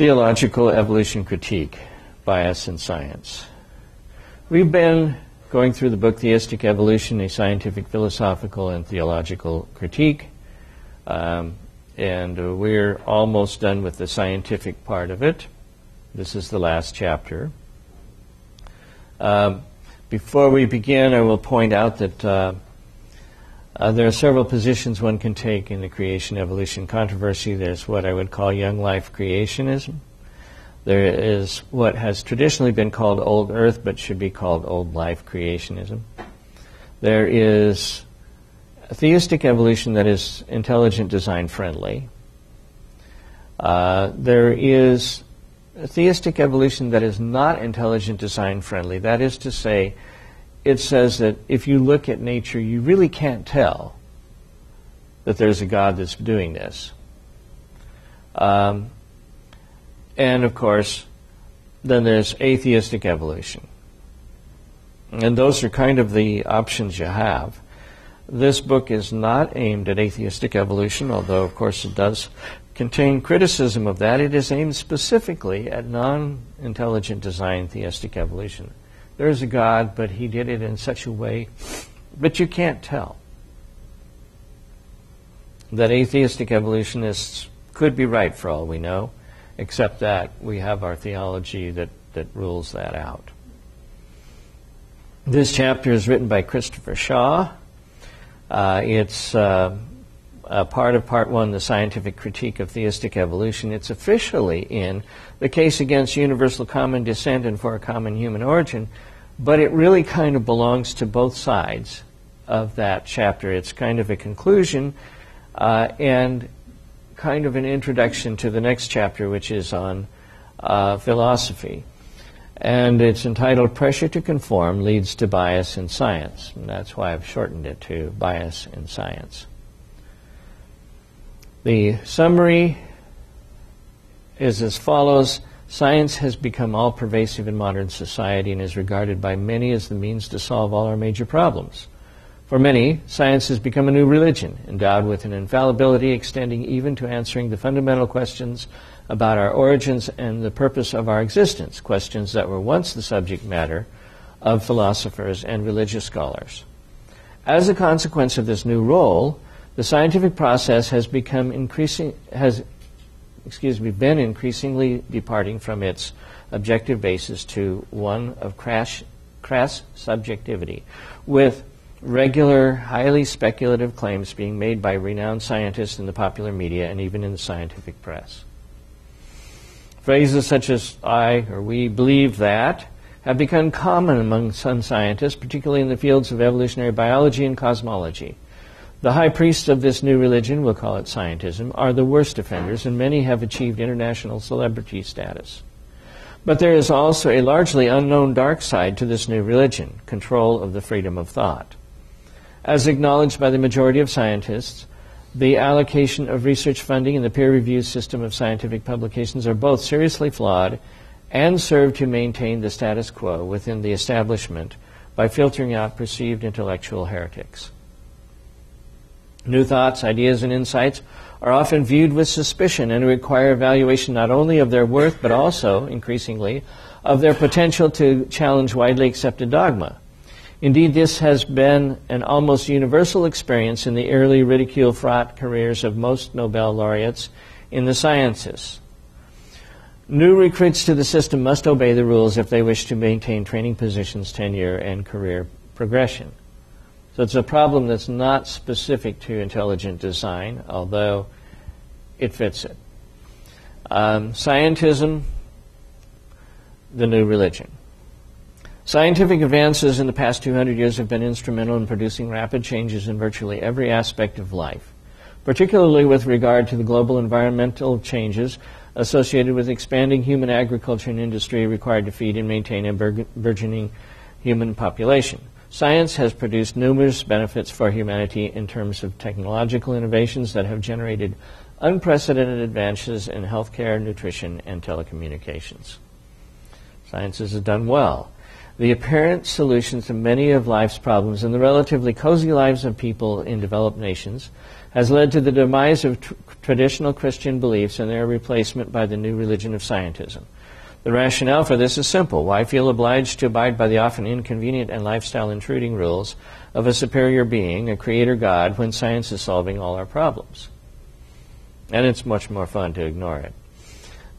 Theological Evolution Critique Bias in Science. We've been going through the book Theistic Evolution, a scientific, philosophical, and theological critique. Um, and we're almost done with the scientific part of it. This is the last chapter. Um, before we begin, I will point out that uh, uh, there are several positions one can take in the creation evolution controversy. There's what I would call young life creationism. There is what has traditionally been called old earth but should be called old life creationism. There is theistic evolution that is intelligent design friendly. Uh, there is theistic evolution that is not intelligent design friendly. That is to say, it says that if you look at nature, you really can't tell that there's a God that's doing this. Um, and of course, then there's atheistic evolution. And those are kind of the options you have. This book is not aimed at atheistic evolution, although, of course, it does contain criticism of that. It is aimed specifically at non intelligent design theistic evolution. There is a God, but he did it in such a way that you can't tell. That atheistic evolutionists could be right for all we know, except that we have our theology that, that rules that out. This chapter is written by Christopher Shaw. Uh, it's uh, part of Part 1, The Scientific Critique of Theistic Evolution. It's officially in The Case Against Universal Common Descent and for a Common Human Origin, but it really kind of belongs to both sides of that chapter. It's kind of a conclusion uh, and kind of an introduction to the next chapter, which is on uh, philosophy and it's entitled Pressure to Conform Leads to Bias in Science. And that's why I've shortened it to Bias in Science. The summary is as follows Science has become all pervasive in modern society and is regarded by many as the means to solve all our major problems. For many, science has become a new religion, endowed with an infallibility extending even to answering the fundamental questions about our origins and the purpose of our existence, questions that were once the subject matter of philosophers and religious scholars. As a consequence of this new role, the scientific process has become increasing has excuse me been increasingly departing from its objective basis to one of crash, crass subjectivity, with regular, highly speculative claims being made by renowned scientists in the popular media and even in the scientific press. Phrases such as I or we believe that have become common among some scientists, particularly in the fields of evolutionary biology and cosmology. The high priests of this new religion, we'll call it scientism, are the worst offenders, and many have achieved international celebrity status. But there is also a largely unknown dark side to this new religion control of the freedom of thought. As acknowledged by the majority of scientists, the allocation of research funding and the peer review system of scientific publications are both seriously flawed and serve to maintain the status quo within the establishment by filtering out perceived intellectual heretics. New thoughts, ideas, and insights are often viewed with suspicion and require evaluation not only of their worth but also, increasingly, of their potential to challenge widely accepted dogma. Indeed, this has been an almost universal experience in the early ridicule fraught careers of most Nobel laureates in the sciences. New recruits to the system must obey the rules if they wish to maintain training positions, tenure, and career progression. So it's a problem that's not specific to intelligent design, although it fits it. Um, scientism, the new religion. Scientific advances in the past 200 years have been instrumental in producing rapid changes in virtually every aspect of life, particularly with regard to the global environmental changes associated with expanding human agriculture and industry required to feed and maintain a burgeoning human population. Science has produced numerous benefits for humanity in terms of technological innovations that have generated unprecedented advances in healthcare, nutrition, and telecommunications. Science has done well. the apparent solutions to many of life's problems and the relatively cozy lives of people in developed nations has led to the demise of tr- traditional Christian beliefs and their replacement by the new religion of scientism. The rationale for this is simple. Why feel obliged to abide by the often inconvenient and lifestyle intruding rules of a superior being, a creator God, when science is solving all our problems? And it's much more fun to ignore it.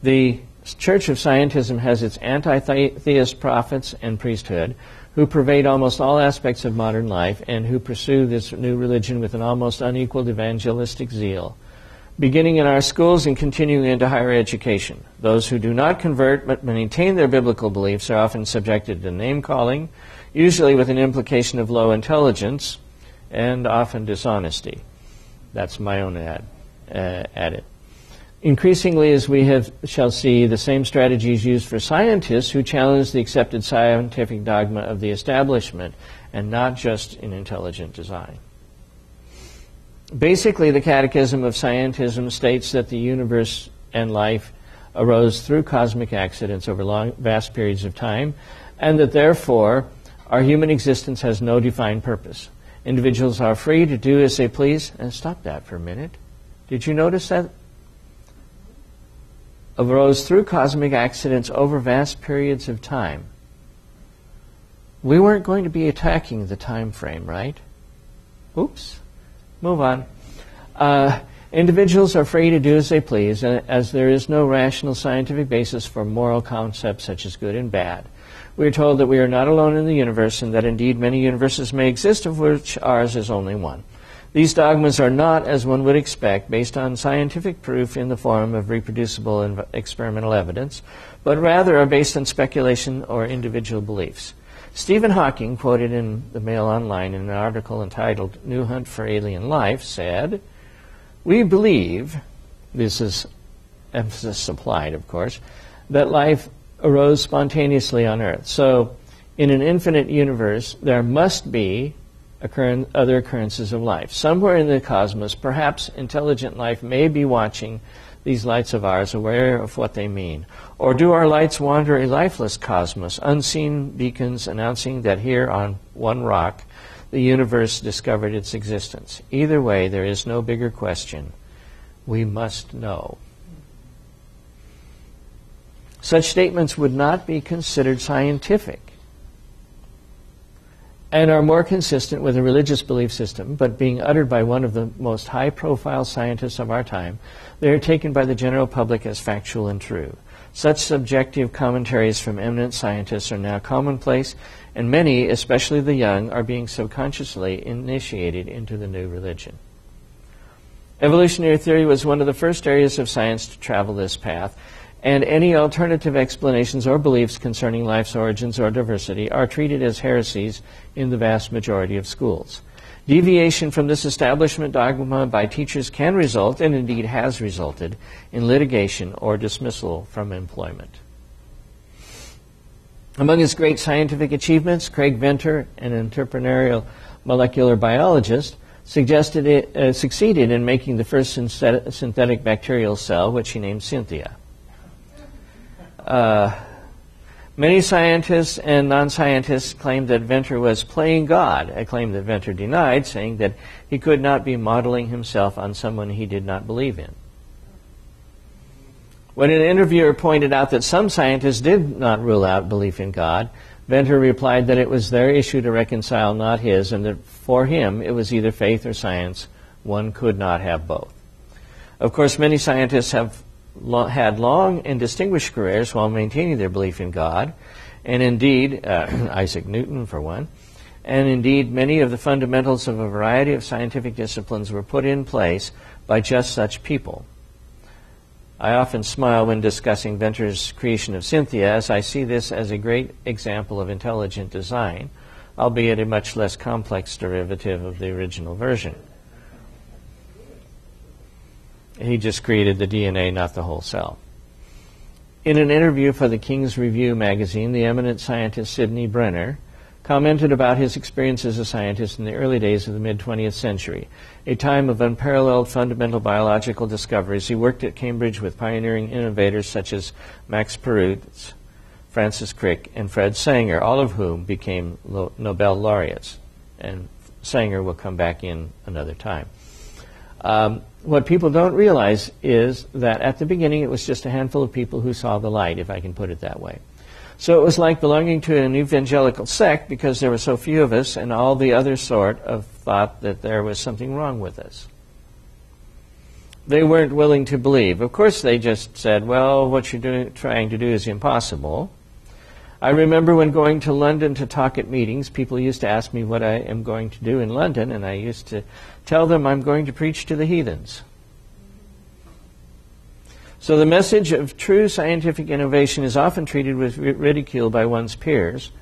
The Church of Scientism has its anti theist prophets and priesthood who pervade almost all aspects of modern life and who pursue this new religion with an almost unequaled evangelistic zeal beginning in our schools and continuing into higher education. Those who do not convert but maintain their biblical beliefs are often subjected to name calling, usually with an implication of low intelligence and often dishonesty. That's my own ad uh. Increasingly, as we have, shall see, the same strategies used for scientists who challenge the accepted scientific dogma of the establishment and not just in intelligent design. Basically, the Catechism of Scientism states that the universe and life arose through cosmic accidents over long, vast periods of time, and that therefore our human existence has no defined purpose. Individuals are free to do as they please. And stop that for a minute. Did you notice that? Arose through cosmic accidents over vast periods of time. We weren't going to be attacking the time frame, right? Oops. Move on. Uh, individuals are free to do as they please, as there is no rational scientific basis for moral concepts such as good and bad. We are told that we are not alone in the universe, and that indeed many universes may exist, of which ours is only one. These dogmas are not, as one would expect, based on scientific proof in the form of reproducible and experimental evidence, but rather are based on speculation or individual beliefs. Stephen Hawking, quoted in the Mail Online in an article entitled New Hunt for Alien Life, said, We believe, this is emphasis supplied, of course, that life arose spontaneously on Earth. So, in an infinite universe, there must be other occurrences of life. Somewhere in the cosmos, perhaps intelligent life may be watching these lights of ours, aware of what they mean? Or do our lights wander a lifeless cosmos, unseen beacons announcing that here on one rock the universe discovered its existence? Either way, there is no bigger question. We must know. Such statements would not be considered scientific and are more consistent with a religious belief system, but being uttered by one of the most high profile scientists of our time, they are taken by the general public as factual and true. Such subjective commentaries from eminent scientists are now commonplace, and many, especially the young, are being subconsciously initiated into the new religion. Evolutionary theory was one of the first areas of science to travel this path, and any alternative explanations or beliefs concerning life's origins or diversity are treated as heresies in the vast majority of schools. Deviation from this establishment dogma by teachers can result, and indeed has resulted, in litigation or dismissal from employment. Among his great scientific achievements, Craig Venter, an entrepreneurial molecular biologist, suggested it, uh, succeeded in making the first synthetic bacterial cell, which he named Synthia. Uh, many scientists and non-scientists claim that Venter was playing God, a claim that Venter denied, saying that he could not be modeling himself on someone he did not believe in. When an interviewer pointed out that some scientists did not rule out belief in God, Venter replied that it was their issue to reconcile, not his, and that for him it was either faith or science. One could not have both. Of course, many scientists have had long and distinguished careers while maintaining their belief in God, and indeed, uh, Isaac Newton, for one, and indeed, many of the fundamentals of a variety of scientific disciplines were put in place by just such people. I often smile when discussing Venter's creation of Synthia, as I see this as a great example of intelligent design, albeit a much less complex derivative of the original version. He just created the DNA, not the whole cell. In an interview for the King's Review magazine, the eminent scientist Sidney Brenner commented about his experience as a scientist in the early days of the mid 20th century, a time of unparalleled fundamental biological discoveries. He worked at Cambridge with pioneering innovators such as Max Perutz, Francis Crick, and Fred Sanger, all of whom became Nobel laureates. And Sanger will come back in another time. Um, what people don't realize is that at the beginning it was just a handful of people who saw the light, if I can put it that way. So it was like belonging to an evangelical sect because there were so few of us, and all the other sort of thought that there was something wrong with us. They weren't willing to believe. Of course, they just said, well, what you're doing, trying to do is impossible. I remember when going to London to talk at meetings, people used to ask me what I am going to do in London, and I used to tell them I'm going to preach to the heathens. So the message of true scientific innovation is often treated with ridicule by one's peers,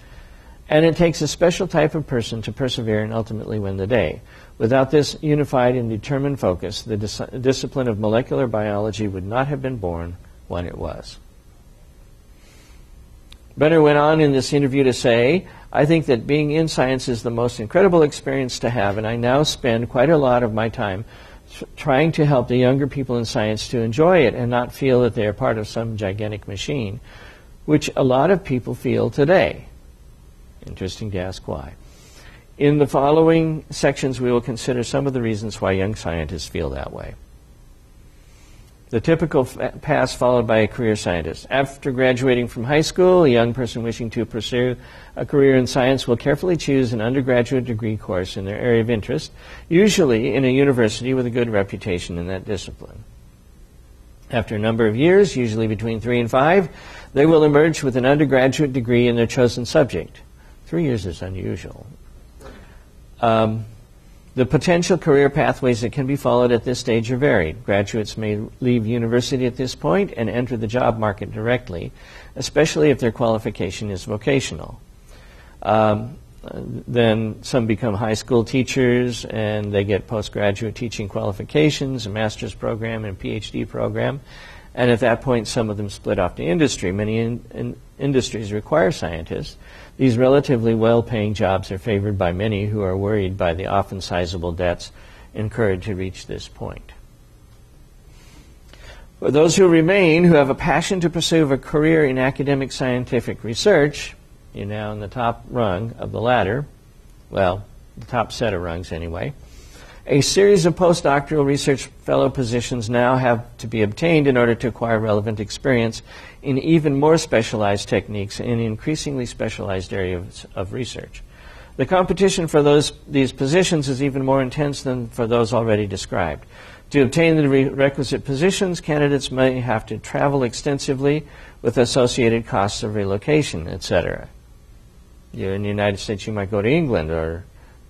and it takes a special type of person to persevere and ultimately win the day. Without this unified and determined focus, the dis- discipline of molecular biology would not have been born when it was. Brenner went on in this interview to say, I think that being in science is the most incredible experience to have, and I now spend quite a lot of my time trying to help the younger people in science to enjoy it and not feel that they are part of some gigantic machine, which a lot of people feel today. Interesting to ask why. In the following sections, we will consider some of the reasons why young scientists feel that way. The typical f- path followed by a career scientist. After graduating from high school, a young person wishing to pursue a career in science will carefully choose an undergraduate degree course in their area of interest, usually in a university with a good reputation in that discipline. After a number of years, usually between three and five, they will emerge with an undergraduate degree in their chosen subject. Three years is unusual. Um, the potential career pathways that can be followed at this stage are varied. Graduates may leave university at this point and enter the job market directly, especially if their qualification is vocational. Um, then some become high school teachers and they get postgraduate teaching qualifications, a master's program and a PhD program. And at that point, some of them split off to industry. Many in, in industries require scientists, these relatively well-paying jobs are favored by many who are worried by the often sizable debts incurred to reach this point. For those who remain, who have a passion to pursue a career in academic scientific research, you're now in the top rung of the ladder, well, the top set of rungs anyway, a series of postdoctoral research fellow positions now have to be obtained in order to acquire relevant experience in even more specialized techniques in increasingly specialized areas of research. The competition for those, these positions is even more intense than for those already described. To obtain the requisite positions, candidates may have to travel extensively with associated costs of relocation, etc. You're in the United States, you might go to England or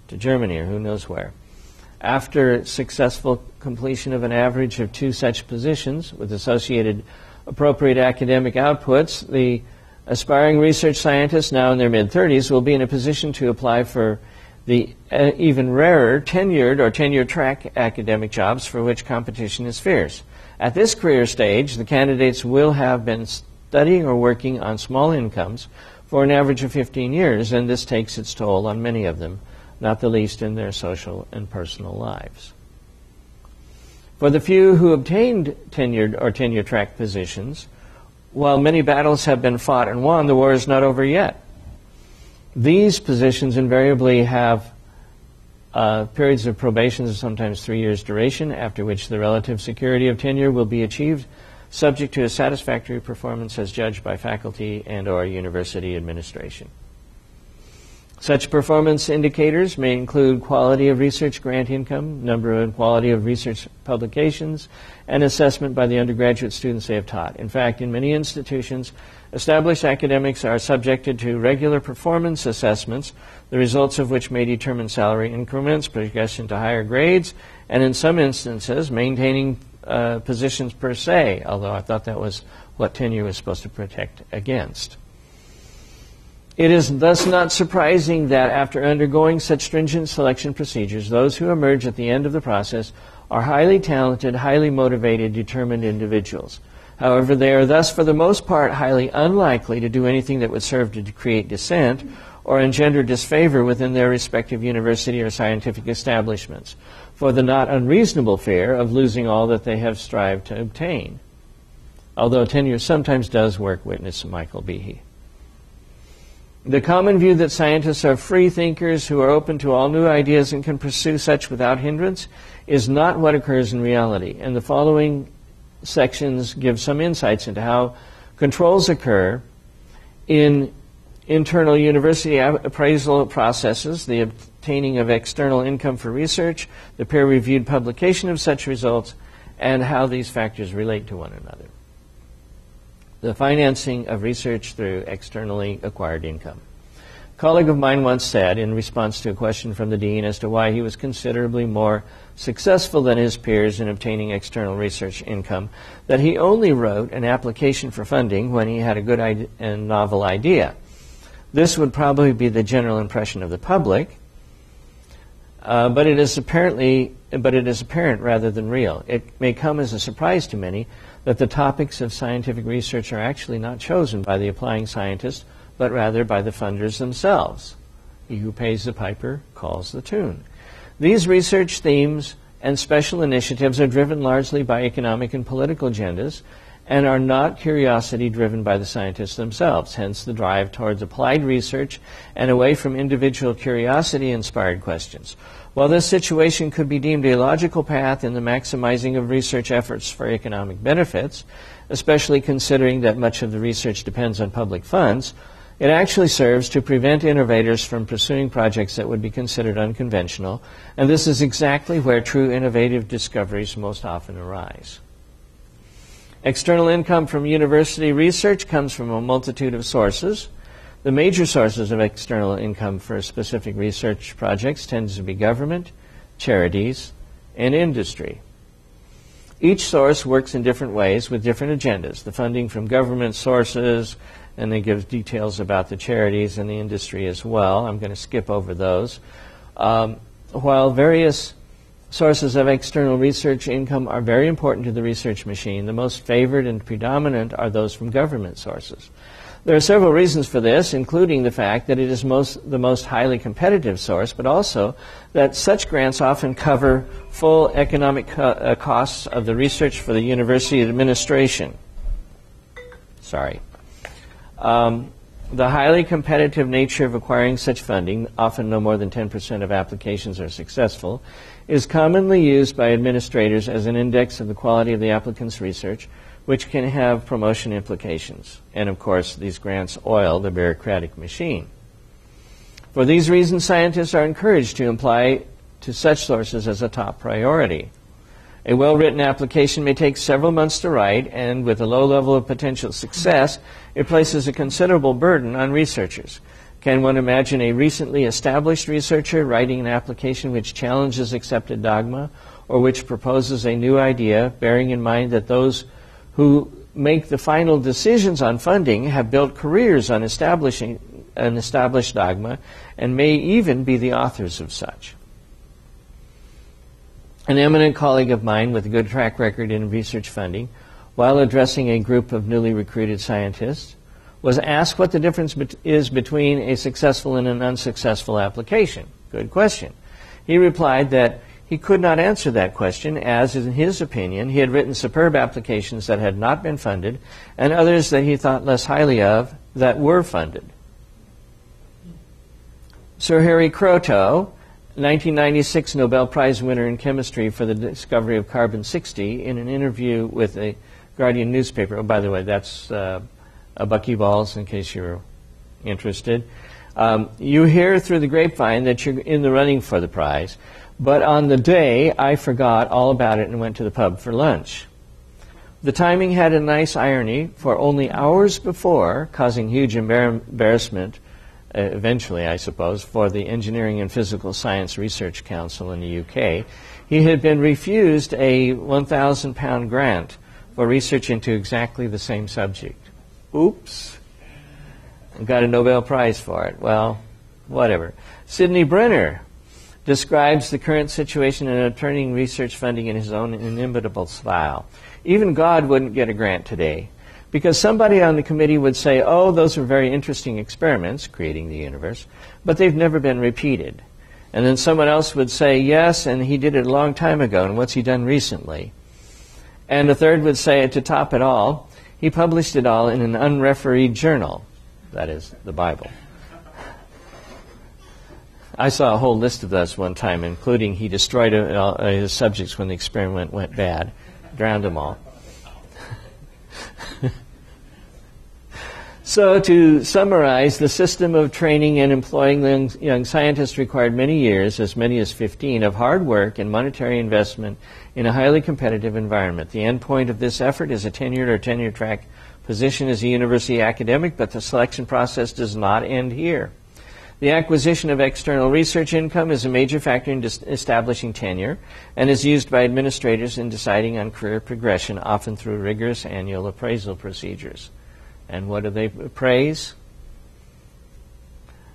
to Germany or who knows where. After successful completion of an average of two such positions with associated appropriate academic outputs, the aspiring research scientists, now in their mid 30s, will be in a position to apply for the uh, even rarer tenured or tenure track academic jobs for which competition is fierce. At this career stage, the candidates will have been studying or working on small incomes for an average of 15 years, and this takes its toll on many of them, not the least in their social and personal lives. For the few who obtained tenured or tenure track positions, while many battles have been fought and won, the war is not over yet. These positions invariably have uh, periods of probation of sometimes three years duration, after which the relative security of tenure will be achieved, subject to a satisfactory performance as judged by faculty and or university administration. Such performance indicators may include quality of research grant income, number and quality of research publications, and assessment by the undergraduate students they have taught. In fact, in many institutions, established academics are subjected to regular performance assessments, the results of which may determine salary increments, progression to higher grades, and in some instances, maintaining uh, positions per se, although I thought that was what tenure was supposed to protect against. It is thus not surprising that after undergoing such stringent selection procedures, those who emerge at the end of the process are highly talented, highly motivated, determined individuals. However, they are thus, for the most part, highly unlikely to do anything that would serve to create dissent or engender disfavor within their respective university or scientific establishments, for the not unreasonable fear of losing all that they have strived to obtain. Although tenure sometimes does work, witness Michael Behe. The common view that scientists are free thinkers who are open to all new ideas and can pursue such without hindrance is not what occurs in reality. And the following sections give some insights into how controls occur in internal university appraisal processes, the obtaining of external income for research, the peer reviewed publication of such results, and how these factors relate to one another the financing of research through externally acquired income. A colleague of mine once said, in response to a question from the dean as to why he was considerably more successful than his peers in obtaining external research income, that he only wrote an application for funding when he had a good and novel idea. This would probably be the general impression of the public, uh, but it is apparently, but it is apparent rather than real. It may come as a surprise to many that the topics of scientific research are actually not chosen by the applying scientist, but rather by the funders themselves. He who pays the piper calls the tune. These research themes and special initiatives are driven largely by economic and political agendas and are not curiosity driven by the scientists themselves, hence the drive towards applied research and away from individual curiosity inspired questions. While this situation could be deemed a logical path in the maximizing of research efforts for economic benefits, especially considering that much of the research depends on public funds, it actually serves to prevent innovators from pursuing projects that would be considered unconventional, and this is exactly where true innovative discoveries most often arise. External income from university research comes from a multitude of sources. The major sources of external income for specific research projects tends to be government, charities, and industry. Each source works in different ways with different agendas. The funding from government sources, and they give details about the charities and the industry as well. I'm going to skip over those. Um, while various sources of external research income are very important to the research machine, the most favored and predominant are those from government sources. There are several reasons for this, including the fact that it is most, the most highly competitive source, but also that such grants often cover full economic co- uh, costs of the research for the university administration. Sorry. Um, the highly competitive nature of acquiring such funding, often no more than 10% of applications are successful, is commonly used by administrators as an index of the quality of the applicant's research which can have promotion implications. And of course, these grants oil the bureaucratic machine. For these reasons, scientists are encouraged to apply to such sources as a top priority. A well written application may take several months to write, and with a low level of potential success, it places a considerable burden on researchers. Can one imagine a recently established researcher writing an application which challenges accepted dogma or which proposes a new idea, bearing in mind that those who make the final decisions on funding have built careers on establishing an established dogma and may even be the authors of such. An eminent colleague of mine with a good track record in research funding, while addressing a group of newly recruited scientists, was asked what the difference bet- is between a successful and an unsuccessful application. Good question. He replied that he could not answer that question, as, in his opinion, he had written superb applications that had not been funded, and others that he thought less highly of that were funded. Sir Harry Kroto, 1996 Nobel Prize winner in chemistry for the discovery of carbon 60, in an interview with a Guardian newspaper. Oh, by the way, that's uh, buckyballs, in case you're interested. Um, you hear through the grapevine that you're in the running for the prize. But on the day, I forgot all about it and went to the pub for lunch. The timing had a nice irony, for only hours before, causing huge embarrassment, uh, eventually, I suppose, for the Engineering and Physical Science Research Council in the UK, he had been refused a 1,000 pound grant for research into exactly the same subject. Oops. Got a Nobel Prize for it. Well, whatever. Sidney Brenner describes the current situation in turning research funding in his own inimitable style. Even God wouldn't get a grant today because somebody on the committee would say, oh, those are very interesting experiments, creating the universe, but they've never been repeated. And then someone else would say, yes, and he did it a long time ago, and what's he done recently? And a third would say, to top it all, he published it all in an unrefereed journal, that is, the Bible I saw a whole list of those one time, including he destroyed uh, his subjects when the experiment went bad, drowned them all. So, to summarize, the system of training and employing young scientists required many years, as many as 15, of hard work and monetary investment in a highly competitive environment. The end point of this effort is a tenured or tenure track position as a university academic, but the selection process does not end here. The acquisition of external research income is a major factor in establishing tenure and is used by administrators in deciding on career progression, often through rigorous annual appraisal procedures. And what do they praise?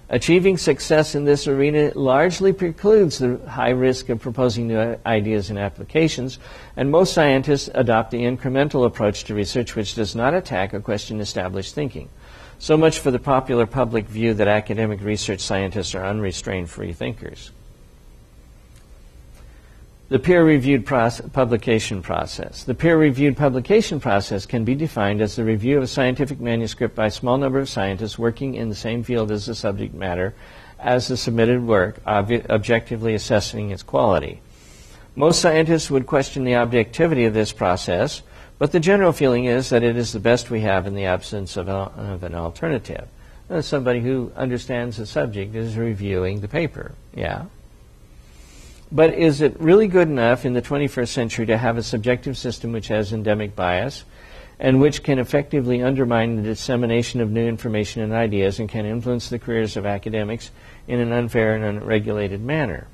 Achieving success in this arena largely precludes the high risk of proposing new ideas and applications, and most scientists adopt the incremental approach to research which does not attack or question established thinking. So much for the popular public view that academic research scientists are unrestrained free thinkers. The peer-reviewed publication process. The peer-reviewed publication process can be defined as the review of a scientific manuscript by a small number of scientists working in the same field as the subject matter as the submitted work, ob- objectively assessing its quality. Most scientists would question the objectivity of this process, but the general feeling is that it is the best we have in the absence of, a, of an alternative. Somebody who understands the subject is reviewing the paper. Yeah. But is it really good enough in the 21st century to have a subjective system which has endemic bias and which can effectively undermine the dissemination of new information and ideas and can influence the careers of academics in an unfair and unregulated manner?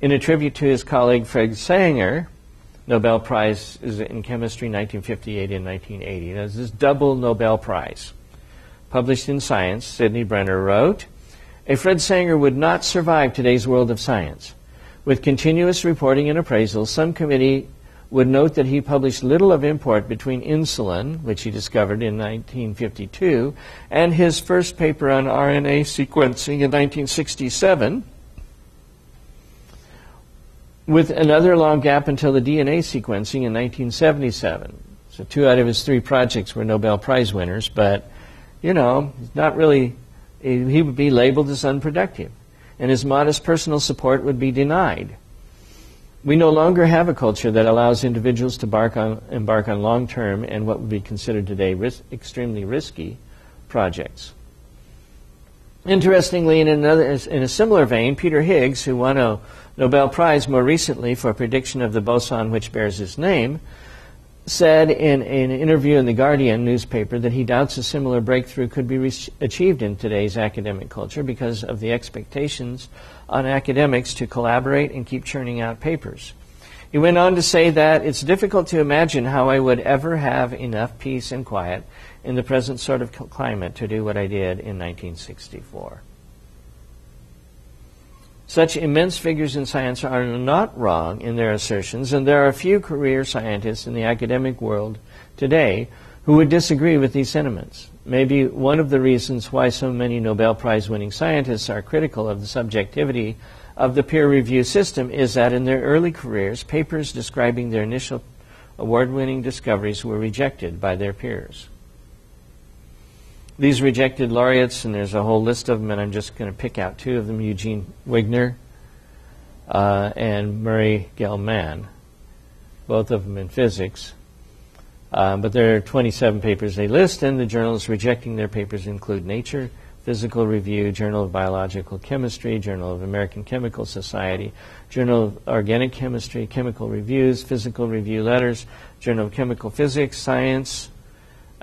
In a tribute to his colleague Fred Sanger, Nobel Prize in Chemistry 1958 and 1980. Now, this is double Nobel Prize. Published in Science, Sidney Brenner wrote, a Fred Sanger would not survive today's world of science. With continuous reporting and appraisal, some committee would note that he published little of import between insulin, which he discovered in 1952, and his first paper on RNA sequencing in 1967, with another long gap until the DNA sequencing in 1977. So two out of his three projects were Nobel Prize winners, but, you know, not really he would be labeled as unproductive, and his modest personal support would be denied. We no longer have a culture that allows individuals to on, embark on long term and what would be considered today extremely risky projects. Interestingly, in, another, in a similar vein, Peter Higgs, who won a Nobel Prize more recently for a prediction of the boson which bears his name, said in, an interview in the Guardian newspaper that he doubts a similar breakthrough could be re- achieved in today's academic culture because of the expectations on academics to collaborate and keep churning out papers. He went on to say that it's difficult to imagine how I would ever have enough peace and quiet in the present sort of climate to do what I did in 1964. Such immense figures in science are not wrong in their assertions, and there are few career scientists in the academic world today who would disagree with these sentiments. Maybe one of the reasons why so many Nobel Prize winning scientists are critical of the subjectivity of the peer review system is that in their early careers, papers describing their initial award winning discoveries were rejected by their peers. These rejected laureates, and there's a whole list of them, and I'm just going to pick out two of them Eugene Wigner uh, and Murray Gell-Mann, both of them in physics. Uh, but there are 27 papers they list, and the journals rejecting their papers include Nature, Physical Review, Journal of Biological Chemistry, Journal of American Chemical Society, Journal of Organic Chemistry, Chemical Reviews, Physical Review Letters, Journal of Chemical Physics, Science,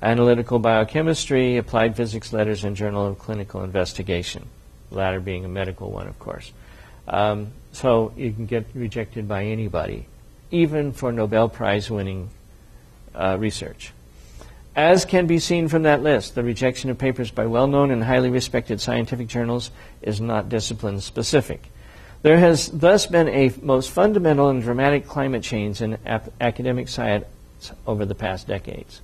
Analytical Biochemistry, Applied Physics Letters, and Journal of Clinical Investigation, latter being a medical one, of course. Um, so you can get rejected by anybody, even for Nobel Prize winning uh, research. As can be seen from that list, the rejection of papers by well known and highly respected scientific journals is not discipline specific. There has thus been a most fundamental and dramatic climate change in ap- academic science over the past decades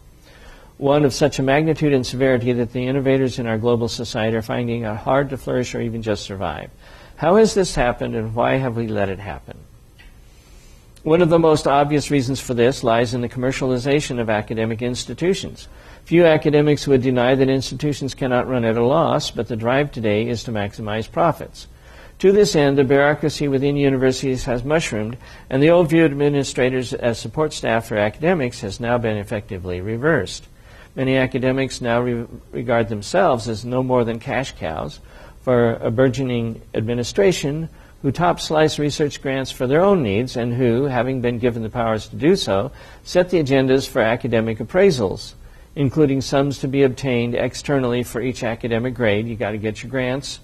one of such a magnitude and severity that the innovators in our global society are finding it hard to flourish or even just survive. How has this happened and why have we let it happen? One of the most obvious reasons for this lies in the commercialization of academic institutions. Few academics would deny that institutions cannot run at a loss, but the drive today is to maximize profits. To this end, the bureaucracy within universities has mushroomed, and the old view of administrators as support staff for academics has now been effectively reversed. Many academics now re- regard themselves as no more than cash cows for a burgeoning administration who top slice research grants for their own needs and who, having been given the powers to do so, set the agendas for academic appraisals, including sums to be obtained externally for each academic grade. You got to get your grants.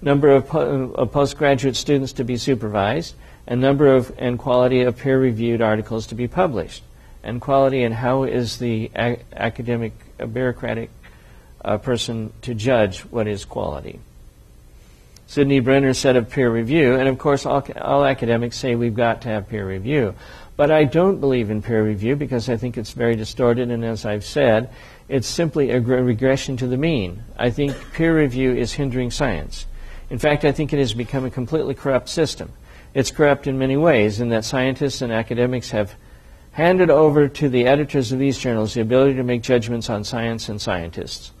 Number of, po- of postgraduate students to be supervised, and number of and quality of peer-reviewed articles to be published and quality, and how is the academic, uh, bureaucratic uh, person to judge what is quality. Sidney Brenner said of peer review, and of course, all, all academics say we've got to have peer review. But I don't believe in peer review because I think it's very distorted, and as I've said, it's simply a regression to the mean. I think peer review is hindering science. In fact, I think it has become a completely corrupt system. It's corrupt in many ways, in that scientists and academics have handed over to the editors of these journals the ability to make judgments on science and scientists.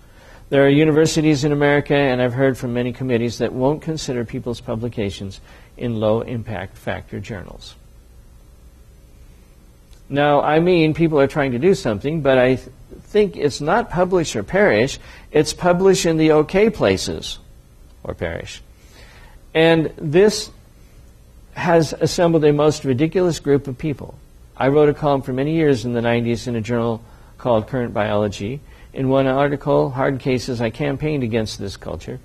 There are universities in America, and I've heard from many committees, that won't consider people's publications in low impact factor journals. Now, I mean, people are trying to do something, but I th- think it's not publish or perish, it's publish in the okay places or perish. And this has assembled a most ridiculous group of people. I wrote a column for many years in the 90s in a journal called Current Biology. In one article, Hard Cases, I campaigned against this culture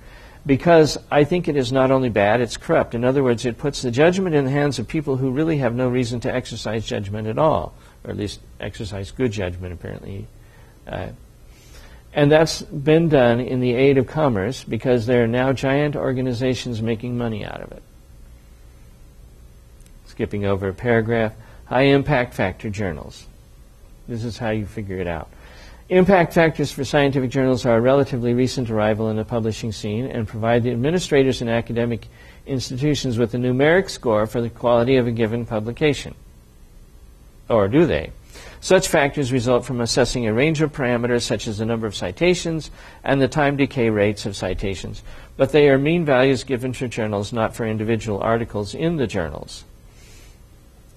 because I think it is not only bad, it's corrupt. In other words, it puts the judgment in the hands of people who really have no reason to exercise judgment at all, or at least exercise good judgment, apparently. Uh, and that's been done in the aid of commerce because there are now giant organizations making money out of it. Skipping over a paragraph high impact factor journals. This is how you figure it out. Impact factors for scientific journals are a relatively recent arrival in the publishing scene and provide the administrators and academic institutions with a numeric score for the quality of a given publication. Or do they? Such factors result from assessing a range of parameters such as the number of citations and the time decay rates of citations, but they are mean values given for journals, not for individual articles in the journals.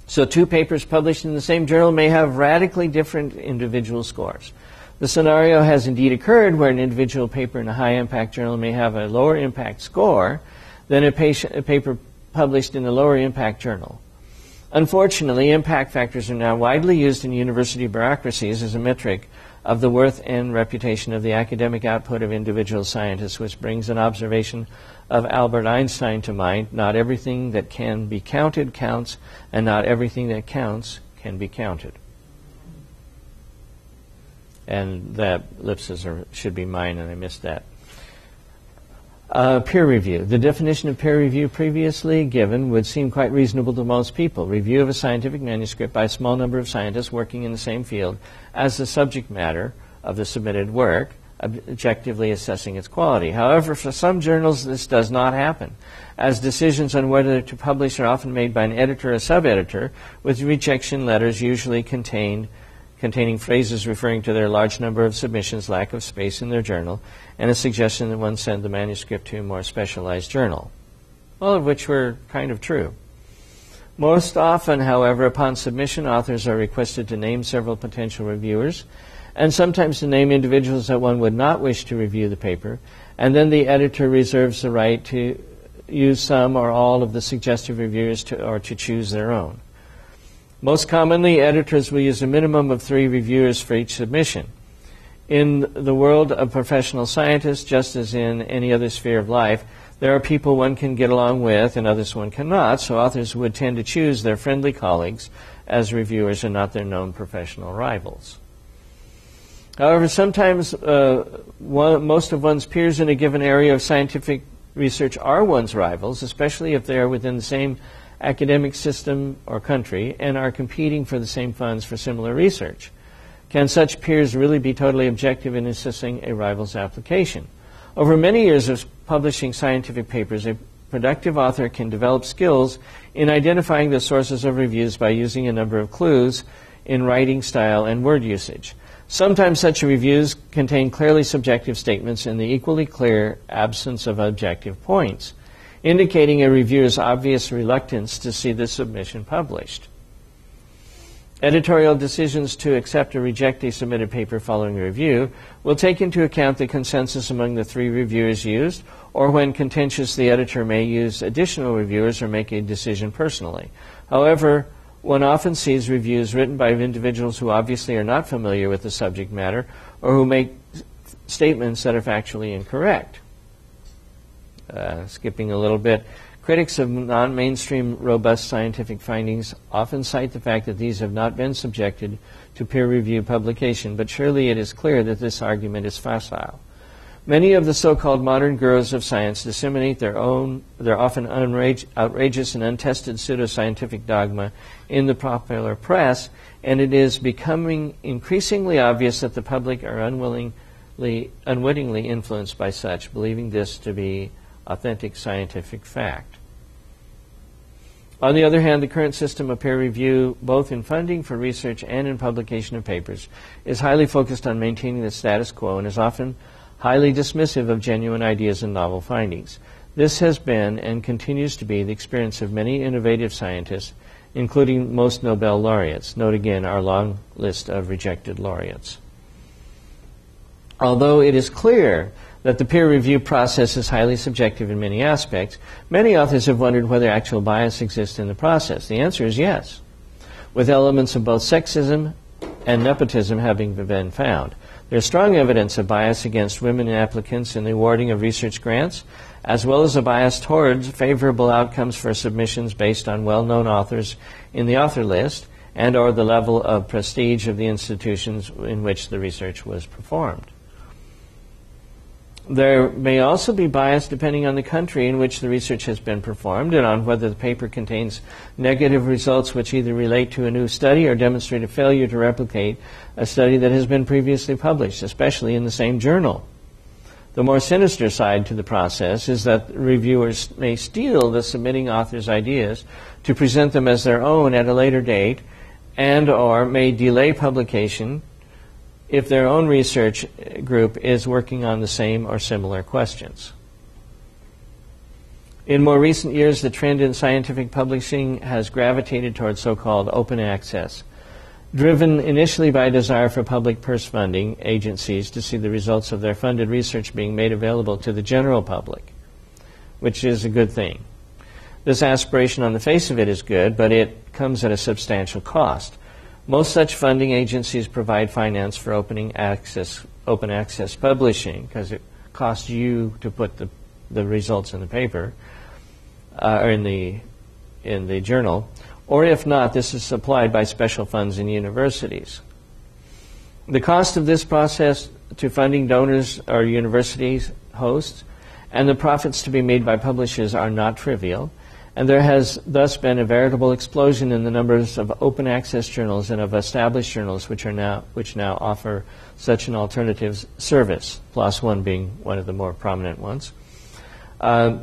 So two papers published in the same journal may have radically different individual scores. The scenario has indeed occurred where an individual paper in a high impact journal may have a lower impact score than a, patient, a paper published in a lower impact journal. Unfortunately, impact factors are now widely used in university bureaucracies as a metric of the worth and reputation of the academic output of individual scientists, which brings an observation of Albert Einstein to mind. Not everything that can be counted counts, and not everything that counts can be counted. And that ellipses are, should be mine, and I missed that. Uh, peer review. The definition of peer review previously given would seem quite reasonable to most people. Review of a scientific manuscript by a small number of scientists working in the same field as the subject matter of the submitted work objectively assessing its quality. However, for some journals, this does not happen, as decisions on whether to publish are often made by an editor or sub-editor, with rejection letters usually contained containing phrases referring to their large number of submissions, lack of space in their journal, and a suggestion that one send the manuscript to a more specialized journal, all of which were kind of true. Most often, however, upon submission, authors are requested to name several potential reviewers and sometimes to name individuals that one would not wish to review the paper, and then the editor reserves the right to use some or all of the suggested reviewers to, or to choose their own. Most commonly, editors will use a minimum of three reviewers for each submission. In the world of professional scientists, just as in any other sphere of life, there are people one can get along with and others one cannot, so authors would tend to choose their friendly colleagues as reviewers and not their known professional rivals. However, sometimes uh, one, most of one's peers in a given area of scientific research are one's rivals, especially if they are within the same academic system or country and are competing for the same funds for similar research. Can such peers really be totally objective in assessing a rival's application? Over many years of publishing scientific papers, a productive author can develop skills in identifying the sources of reviews by using a number of clues in writing style and word usage. Sometimes such reviews contain clearly subjective statements in the equally clear absence of objective points, indicating a reviewer's obvious reluctance to see the submission published. Editorial decisions to accept or reject a submitted paper following review will take into account the consensus among the three reviewers used, or when contentious, the editor may use additional reviewers or make a decision personally. However, one often sees reviews written by individuals who obviously are not familiar with the subject matter or who make statements that are factually incorrect. Uh, skipping a little bit, critics of non mainstream robust scientific findings often cite the fact that these have not been subjected to peer reviewed publication, but surely it is clear that this argument is facile. Many of the so-called modern gurus of science disseminate their own, their often outrageous and untested pseudoscientific dogma in the popular press, and it is becoming increasingly obvious that the public are unwillingly, unwittingly influenced by such, believing this to be authentic scientific fact. On the other hand, the current system of peer review, both in funding for research and in publication of papers, is highly focused on maintaining the status quo and is often highly dismissive of genuine ideas and novel findings. This has been and continues to be the experience of many innovative scientists, including most Nobel laureates. Note again our long list of rejected laureates. Although it is clear that the peer review process is highly subjective in many aspects, many authors have wondered whether actual bias exists in the process. The answer is yes, with elements of both sexism and nepotism having been found. There's strong evidence of bias against women applicants in the awarding of research grants, as well as a bias towards favorable outcomes for submissions based on well-known authors in the author list and or the level of prestige of the institutions in which the research was performed. There may also be bias depending on the country in which the research has been performed and on whether the paper contains negative results which either relate to a new study or demonstrate a failure to replicate a study that has been previously published, especially in the same journal. The more sinister side to the process is that reviewers may steal the submitting author's ideas to present them as their own at a later date and or may delay publication if their own research group is working on the same or similar questions. In more recent years, the trend in scientific publishing has gravitated towards so-called open access, driven initially by a desire for public purse funding agencies to see the results of their funded research being made available to the general public, which is a good thing. This aspiration on the face of it is good, but it comes at a substantial cost. Most such funding agencies provide finance for opening access, open access publishing because it costs you to put the, the results in the paper uh, or in the in the journal, or if not, this is supplied by special funds in universities. The cost of this process to funding donors or universities hosts and the profits to be made by publishers are not trivial and there has thus been a veritable explosion in the numbers of open access journals and of established journals which are now which now offer such an alternative service. PLOS One being one of the more prominent ones. Uh,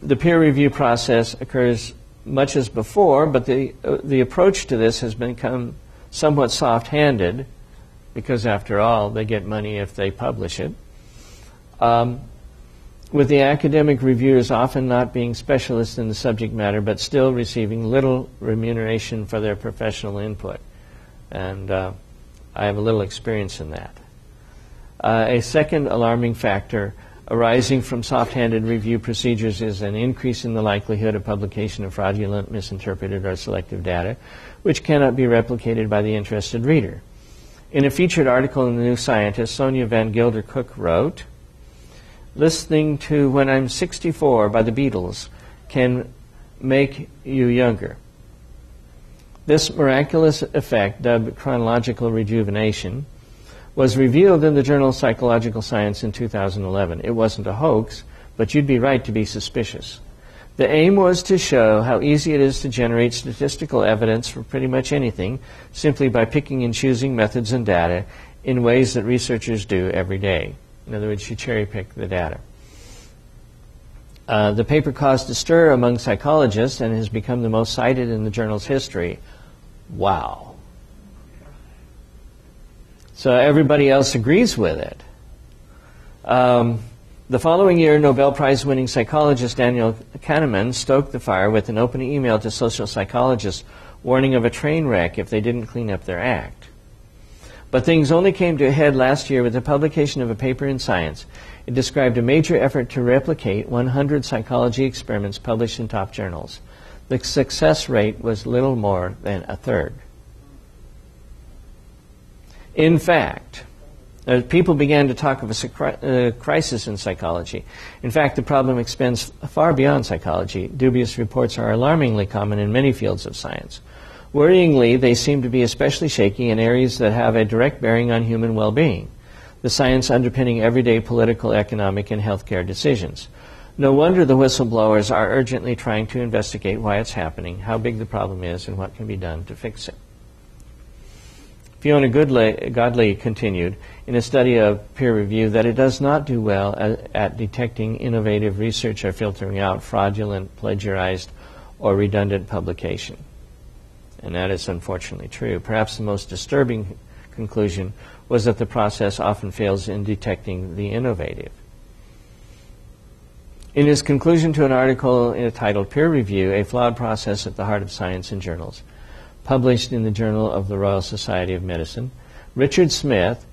the peer review process occurs much as before, but the uh, the approach to this has become somewhat soft-handed, because after all, they get money if they publish it. Um, with the academic reviewers often not being specialists in the subject matter, but still receiving little remuneration for their professional input. And uh, I have a little experience in that. Uh, a second alarming factor arising from soft-handed review procedures is an increase in the likelihood of publication of fraudulent, misinterpreted, or selective data, which cannot be replicated by the interested reader. In a featured article in the New Scientist, Sonia Van Gelder Cook wrote, listening to When I'm 64 by the Beatles can make you younger. This miraculous effect, dubbed chronological rejuvenation, was revealed in the journal Psychological Science in 2011. It wasn't a hoax, but you'd be right to be suspicious. The aim was to show how easy it is to generate statistical evidence for pretty much anything simply by picking and choosing methods and data in ways that researchers do every day. In other words, you cherry pick the data. Uh, the paper caused a stir among psychologists and has become the most cited in the journal's history. Wow. So everybody else agrees with it. Um, the following year, Nobel Prize winning psychologist Daniel Kahneman stoked the fire with an open email to social psychologists warning of a train wreck if they didn't clean up their act. But things only came to a head last year with the publication of a paper in Science. It described a major effort to replicate 100 psychology experiments published in top journals. The success rate was little more than a third. In fact, uh, people began to talk of a uh, crisis in psychology. In fact, the problem extends far beyond psychology. Dubious reports are alarmingly common in many fields of science. Worryingly, they seem to be especially shaky in areas that have a direct bearing on human well being, the science underpinning everyday political, economic, and healthcare decisions. No wonder the whistleblowers are urgently trying to investigate why it's happening, how big the problem is, and what can be done to fix it. Fiona Goodley, Godlee continued in a study of peer review that it does not do well at, at detecting innovative research or filtering out fraudulent, plagiarized, or redundant publication and that is unfortunately true. Perhaps the most disturbing conclusion was that the process often fails in detecting the innovative. In his conclusion to an article entitled Peer Review, a flawed process at the heart of science in journals, published in the Journal of the Royal Society of Medicine, Richard Smith,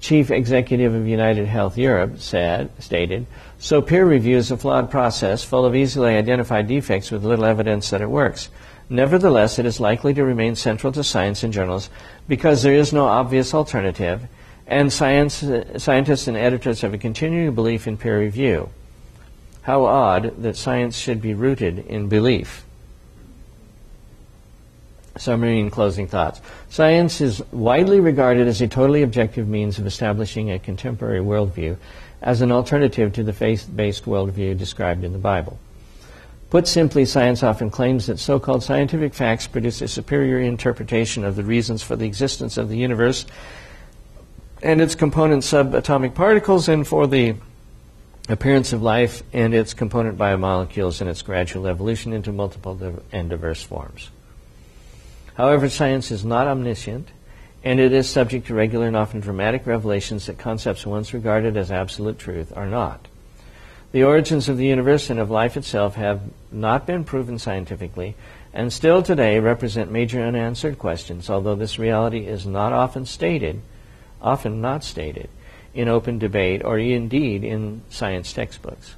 chief executive of United Health Europe, said, stated, so peer review is a flawed process full of easily identified defects with little evidence that it works. Nevertheless, it is likely to remain central to science in journals because there is no obvious alternative, and science, uh, scientists and editors have a continuing belief in peer review. How odd that science should be rooted in belief. Summary and closing thoughts. Science is widely regarded as a totally objective means of establishing a contemporary worldview as an alternative to the faith based worldview described in the Bible. Put simply, science often claims that so called scientific facts produce a superior interpretation of the reasons for the existence of the universe and its component subatomic particles and for the appearance of life and its component biomolecules and its gradual evolution into multiple and diverse forms. However, science is not omniscient, and it is subject to regular and often dramatic revelations that concepts once regarded as absolute truth are not. The origins of the universe and of life itself have not been proven scientifically and still today represent major unanswered questions, although this reality is not often stated, often not stated, in open debate or indeed in science textbooks.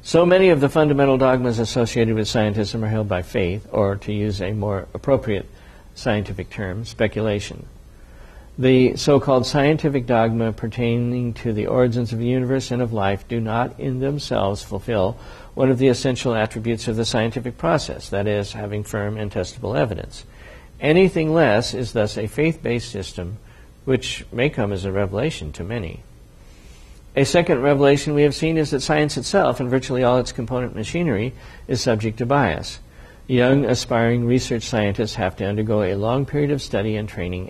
So many of the fundamental dogmas associated with scientism are held by faith, or to use a more appropriate scientific term, speculation. The so called scientific dogma pertaining to the origins of the universe and of life do not in themselves fulfill one of the essential attributes of the scientific process, that is, having firm and testable evidence. Anything less is thus a faith based system which may come as a revelation to many. A second revelation we have seen is that science itself and virtually all its component machinery is subject to bias. Young, aspiring research scientists have to undergo a long period of study and training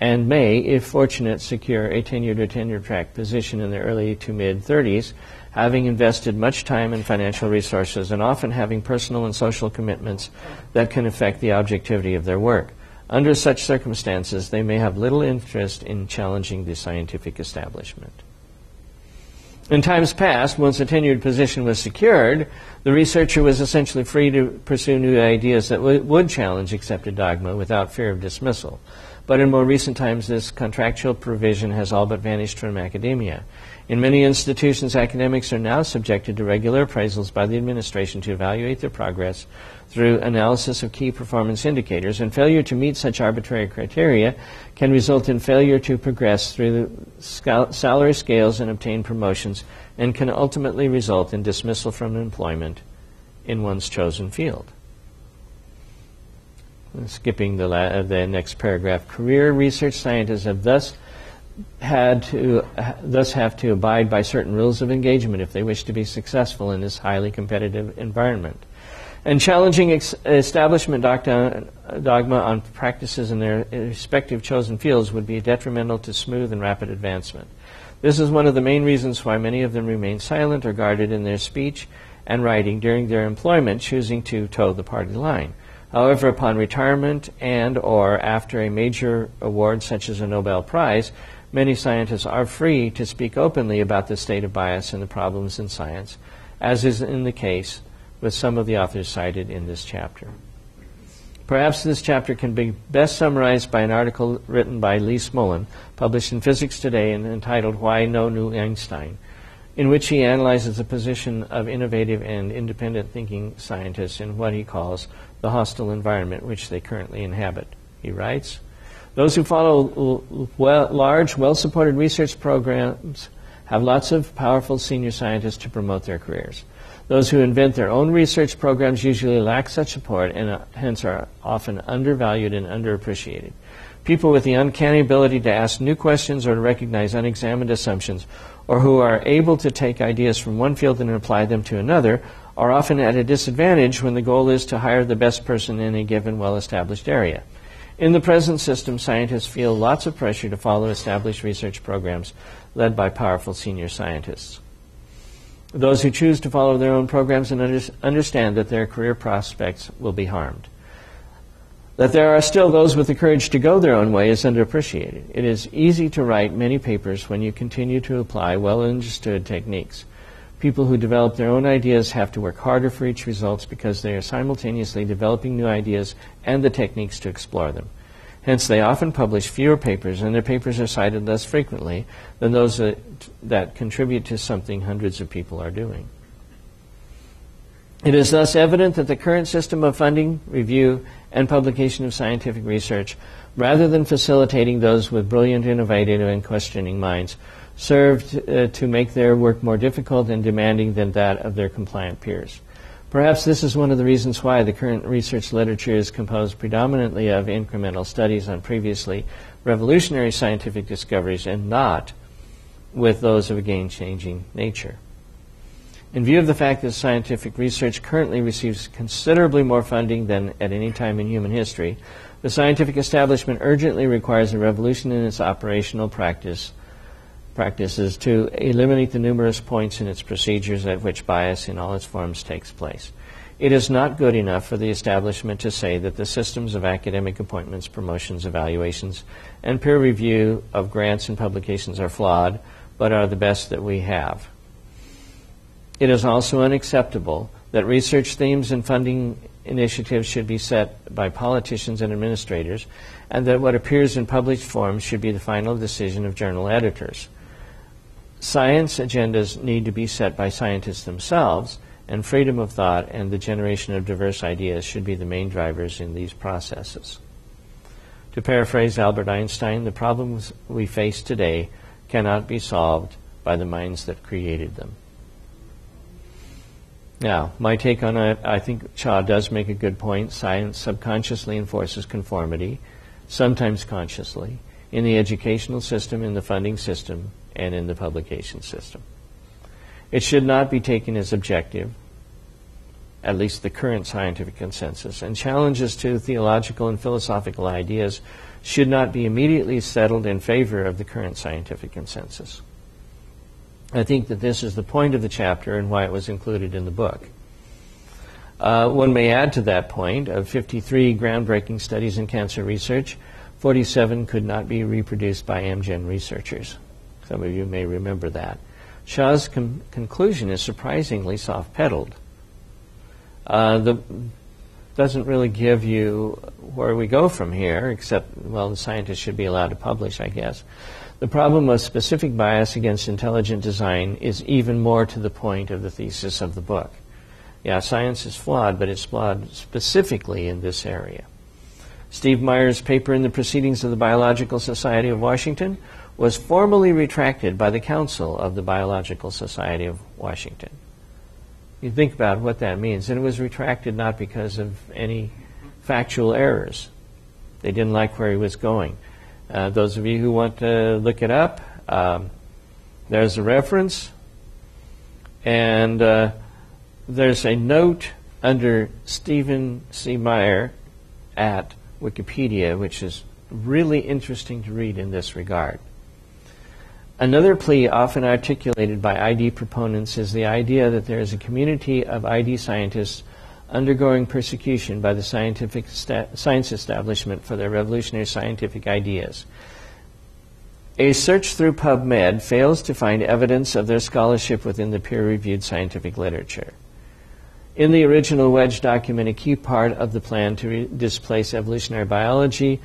and may, if fortunate, secure a tenured or tenure track position in their early to mid 30s, having invested much time and financial resources and often having personal and social commitments that can affect the objectivity of their work. Under such circumstances, they may have little interest in challenging the scientific establishment. In times past, once a tenured position was secured, the researcher was essentially free to pursue new ideas that w- would challenge accepted dogma without fear of dismissal. But in more recent times, this contractual provision has all but vanished from academia. In many institutions, academics are now subjected to regular appraisals by the administration to evaluate their progress through analysis of key performance indicators, and failure to meet such arbitrary criteria can result in failure to progress through the salary scales and obtain promotions, and can ultimately result in dismissal from employment in one's chosen field. Skipping the, la- uh, the next paragraph, career research scientists have thus had to thus have to abide by certain rules of engagement if they wish to be successful in this highly competitive environment. And challenging ex- establishment docta- dogma on practices in their respective chosen fields would be detrimental to smooth and rapid advancement. This is one of the main reasons why many of them remain silent or guarded in their speech and writing during their employment, choosing to toe the party line. However, upon retirement and or after a major award such as a Nobel Prize, many scientists are free to speak openly about the state of bias and the problems in science, as is in the case with some of the authors cited in this chapter. Perhaps this chapter can be best summarized by an article written by Lee Smolin, published in Physics Today and entitled Why No New Einstein, in which he analyzes the position of innovative and independent thinking scientists in what he calls the hostile environment which they currently inhabit. He writes, those who follow well, large, well supported research programs have lots of powerful senior scientists to promote their careers. Those who invent their own research programs usually lack such support and uh, hence are often undervalued and underappreciated. People with the uncanny ability to ask new questions or to recognize unexamined assumptions, or who are able to take ideas from one field and apply them to another, are often at a disadvantage when the goal is to hire the best person in a given well established area. In the present system, scientists feel lots of pressure to follow established research programs led by powerful senior scientists. Those who choose to follow their own programs and under- understand that their career prospects will be harmed. That there are still those with the courage to go their own way is underappreciated. It is easy to write many papers when you continue to apply well understood techniques. People who develop their own ideas have to work harder for each results because they are simultaneously developing new ideas and the techniques to explore them. Hence, they often publish fewer papers, and their papers are cited less frequently than those that, that contribute to something hundreds of people are doing. It is thus evident that the current system of funding, review, and publication of scientific research, rather than facilitating those with brilliant, innovative, and questioning minds, served uh, to make their work more difficult and demanding than that of their compliant peers. Perhaps this is one of the reasons why the current research literature is composed predominantly of incremental studies on previously revolutionary scientific discoveries and not with those of a game changing nature. In view of the fact that scientific research currently receives considerably more funding than at any time in human history, the scientific establishment urgently requires a revolution in its operational practice practices to eliminate the numerous points in its procedures at which bias in all its forms takes place. It is not good enough for the establishment to say that the systems of academic appointments, promotions, evaluations, and peer review of grants and publications are flawed, but are the best that we have. It is also unacceptable that research themes and funding initiatives should be set by politicians and administrators, and that what appears in published forms should be the final decision of journal editors. Science agendas need to be set by scientists themselves, and freedom of thought and the generation of diverse ideas should be the main drivers in these processes. To paraphrase Albert Einstein, the problems we face today cannot be solved by the minds that created them. Now, my take on it, I think Shaw does make a good point. Science subconsciously enforces conformity, sometimes consciously, in the educational system, in the funding system, and in the publication system. It should not be taken as objective, at least the current scientific consensus, and challenges to theological and philosophical ideas should not be immediately settled in favor of the current scientific consensus. I think that this is the point of the chapter and why it was included in the book. Uh, one may add to that point of 53 groundbreaking studies in cancer research, 47 could not be reproduced by Amgen researchers. Some of you may remember that. Shaw's com- conclusion is surprisingly soft pedaled. Uh, the doesn't really give you where we go from here, except, well, the scientists should be allowed to publish, I guess. The problem of specific bias against intelligent design is even more to the point of the thesis of the book. Yeah, science is flawed, but it's flawed specifically in this area. Steve Meyer's paper in the Proceedings of the Biological Society of Washington was formally retracted by the Council of the Biological Society of Washington. You think about what that means. And it was retracted not because of any factual errors. They didn't like where he was going. Uh, those of you who want to look it up, um, there's a reference, and uh, there's a note under Stephen C. Meyer at Wikipedia, which is really interesting to read in this regard. Another plea often articulated by ID proponents is the idea that there is a community of ID scientists undergoing persecution by the scientific science establishment for their revolutionary scientific ideas. A search through PubMed fails to find evidence of their scholarship within the peer reviewed scientific literature. In the original Wedge document, a key part of the plan to displace evolutionary biology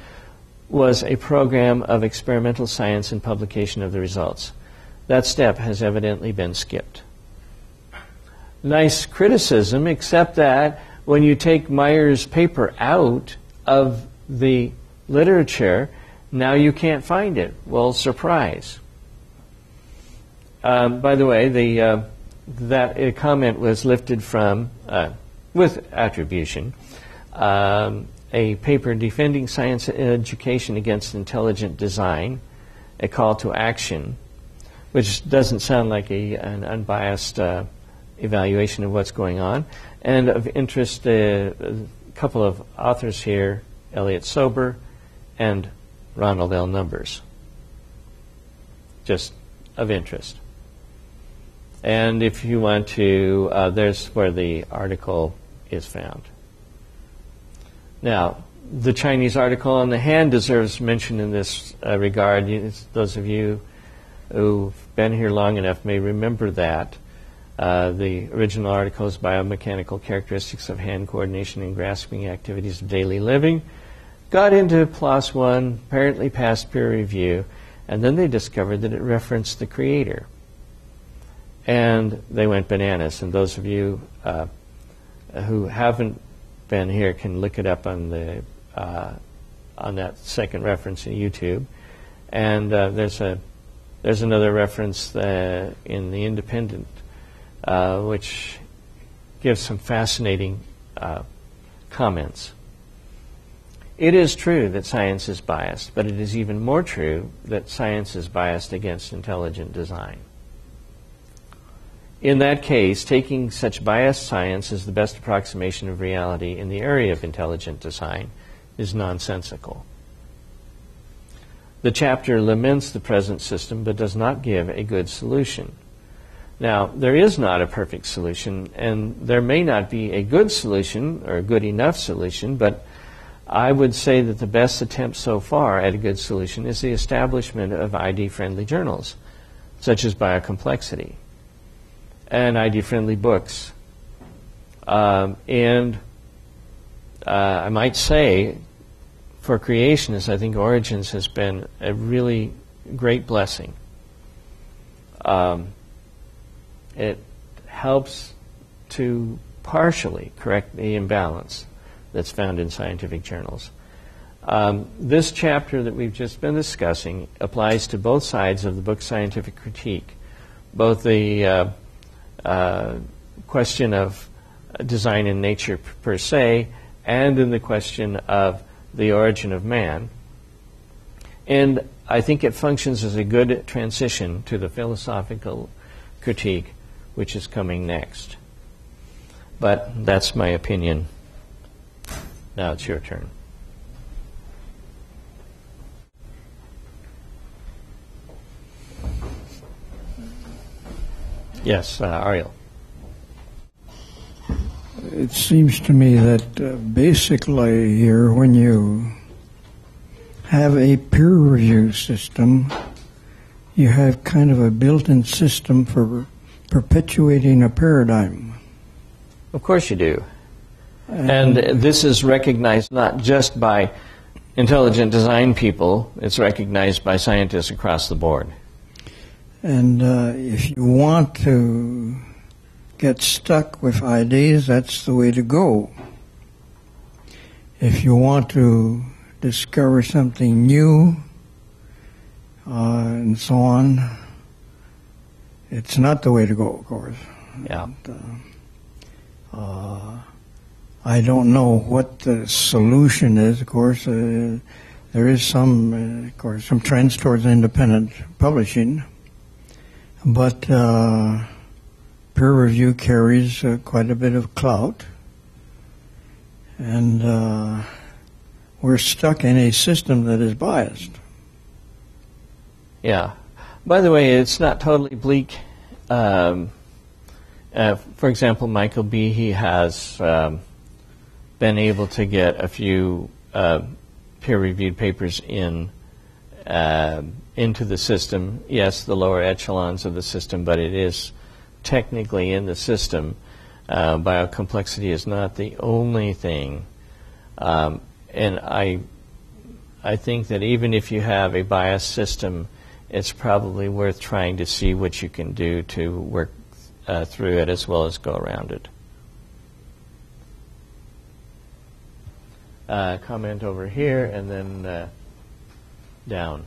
was a program of experimental science and publication of the results. That step has evidently been skipped. Nice criticism, except that when you take Meyer's paper out of the literature, now you can't find it. Well, surprise. Um, by the way, the, uh, that comment was lifted from, uh, with attribution, um, a paper defending science education against intelligent design, a call to action, which doesn't sound like a, an unbiased uh, evaluation of what's going on. And of interest, uh, a couple of authors here, Elliot Sober and Ronald L. Numbers. Just of interest. And if you want to, uh, there's where the article is found. Now, the Chinese article on the hand deserves mention in this uh, regard. Those of you who've been here long enough may remember that. Uh, the original article is Biomechanical Characteristics of Hand Coordination and Grasping Activities of Daily Living got into PLOS One, apparently passed peer review, and then they discovered that it referenced the creator. And they went bananas. And those of you uh, who haven't been here can look it up on the uh, on that second reference in YouTube. And uh, there's a there's another reference uh, in the Independent, uh, which gives some fascinating uh, comments. It is true that science is biased, but it is even more true that science is biased against intelligent design. In that case, taking such biased science as the best approximation of reality in the area of intelligent design is nonsensical. The chapter laments the present system but does not give a good solution. Now, there is not a perfect solution, and there may not be a good solution or a good enough solution, but I would say that the best attempt so far at a good solution is the establishment of ID friendly journals, such as Biocomplexity, and ID friendly books. Um, and uh, I might say, for creationists, I think Origins has been a really great blessing. Um, it helps to partially correct the imbalance that's found in scientific journals. Um, this chapter that we've just been discussing applies to both sides of the book scientific critique, both the uh, uh, question of design in nature per se and in the question of the origin of man. And I think it functions as a good transition to the philosophical critique, which is coming next. But that's my opinion. Now it's your turn. Yes, uh, Ariel. It seems to me that uh, basically here, when you have a peer review system, you have kind of a built in system for perpetuating a paradigm. Of course you do. And this is recognized not just by intelligent design people, it's recognized by scientists across the board. And uh, if you want to get stuck with ideas, that's the way to go. If you want to discover something new uh, and so on, it's not the way to go, of course. Yeah. And, uh, uh I don't know what the solution is. Of course, uh, there is some, uh, of course, some trends towards independent publishing, but uh, peer review carries uh, quite a bit of clout, and uh, we're stuck in a system that is biased. Yeah. By the way, it's not totally bleak. Um, uh, for example, Michael Behe has um, been able to get a few uh, peer-reviewed papers in uh, into the system. Yes, the lower echelons of the system, but it is technically in the system. Uh, biocomplexity is not the only thing, um, and I I think that even if you have a biased system, it's probably worth trying to see what you can do to work uh, through it as well as go around it. Uh, comment over here and then uh, down.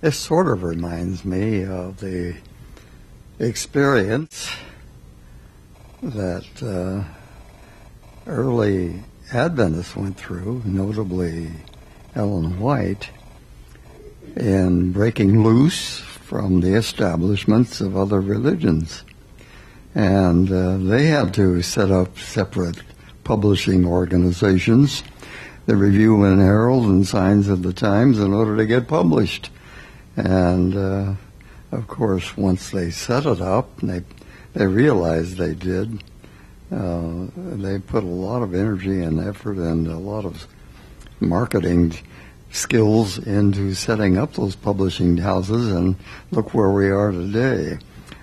This sort of reminds me of the experience that uh, early Adventists went through, notably Ellen White, in breaking loose from the establishments of other religions. And uh, they had to set up separate publishing organizations, the Review and Herald and Signs of the Times, in order to get published. And uh, of course, once they set it up, and they they realized they did. Uh, they put a lot of energy and effort and a lot of marketing skills into setting up those publishing houses, and look where we are today.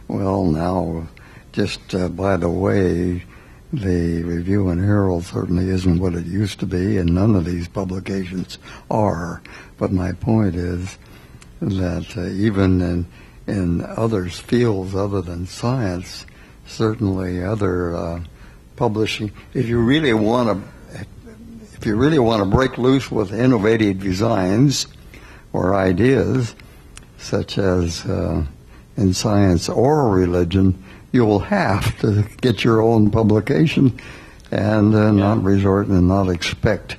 Well, now, just uh, by the way, the Review and Herald certainly isn't what it used to be, and none of these publications are. But my point is that uh, even in in other fields other than science, certainly other uh, publishing, if you really want to if you really want to break loose with innovative designs or ideas, such as uh, in science or religion, you'll have to get your own publication and uh, not resort and not expect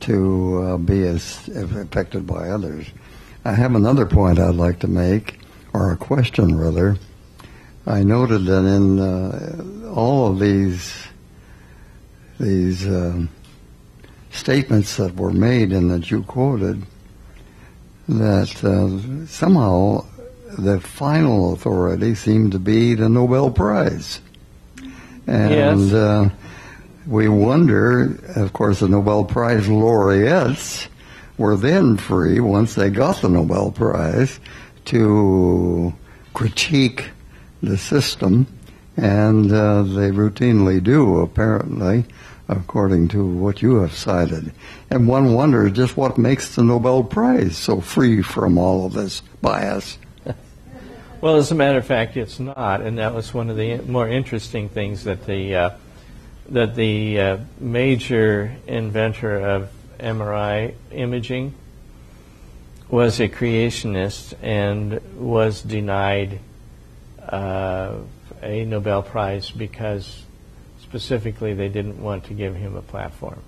to uh, be as affected by others. I have another point I'd like to make, or a question rather. I noted that in uh, all of these these um, statements that were made and that you quoted that uh, somehow the final authority seemed to be the Nobel Prize. And yes. uh, we wonder, of course, the Nobel Prize laureates were then free, once they got the Nobel Prize, to critique the system, and uh, they routinely do, apparently according to what you have cited. And one wonders just what makes the Nobel Prize so free from all of this bias. well, as a matter of fact, it's not, and that was one of the more interesting things that the uh, that the uh, major inventor of MRI imaging was a creationist and was denied uh, a Nobel Prize because specifically they didn't want to give him a platform.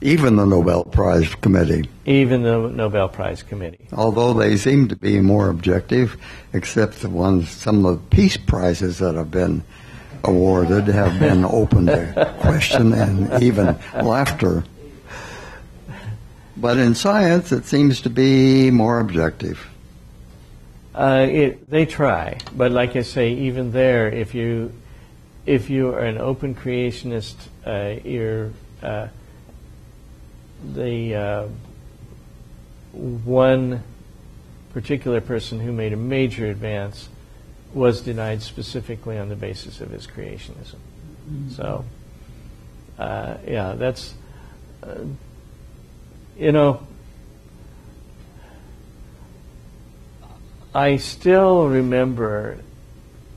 Even the Nobel Prize Committee. Even the Nobel Prize Committee. Although they seem to be more objective, except the ones, some of the peace prizes that have been awarded have been open to question and even laughter. But in science, it seems to be more objective. Uh, it, they try, but like I say, even there, if you if you are an open creationist, uh, you're uh, the uh, one particular person who made a major advance was denied specifically on the basis of his creationism. Mm-hmm. So, uh, yeah, that's uh, you know. I still remember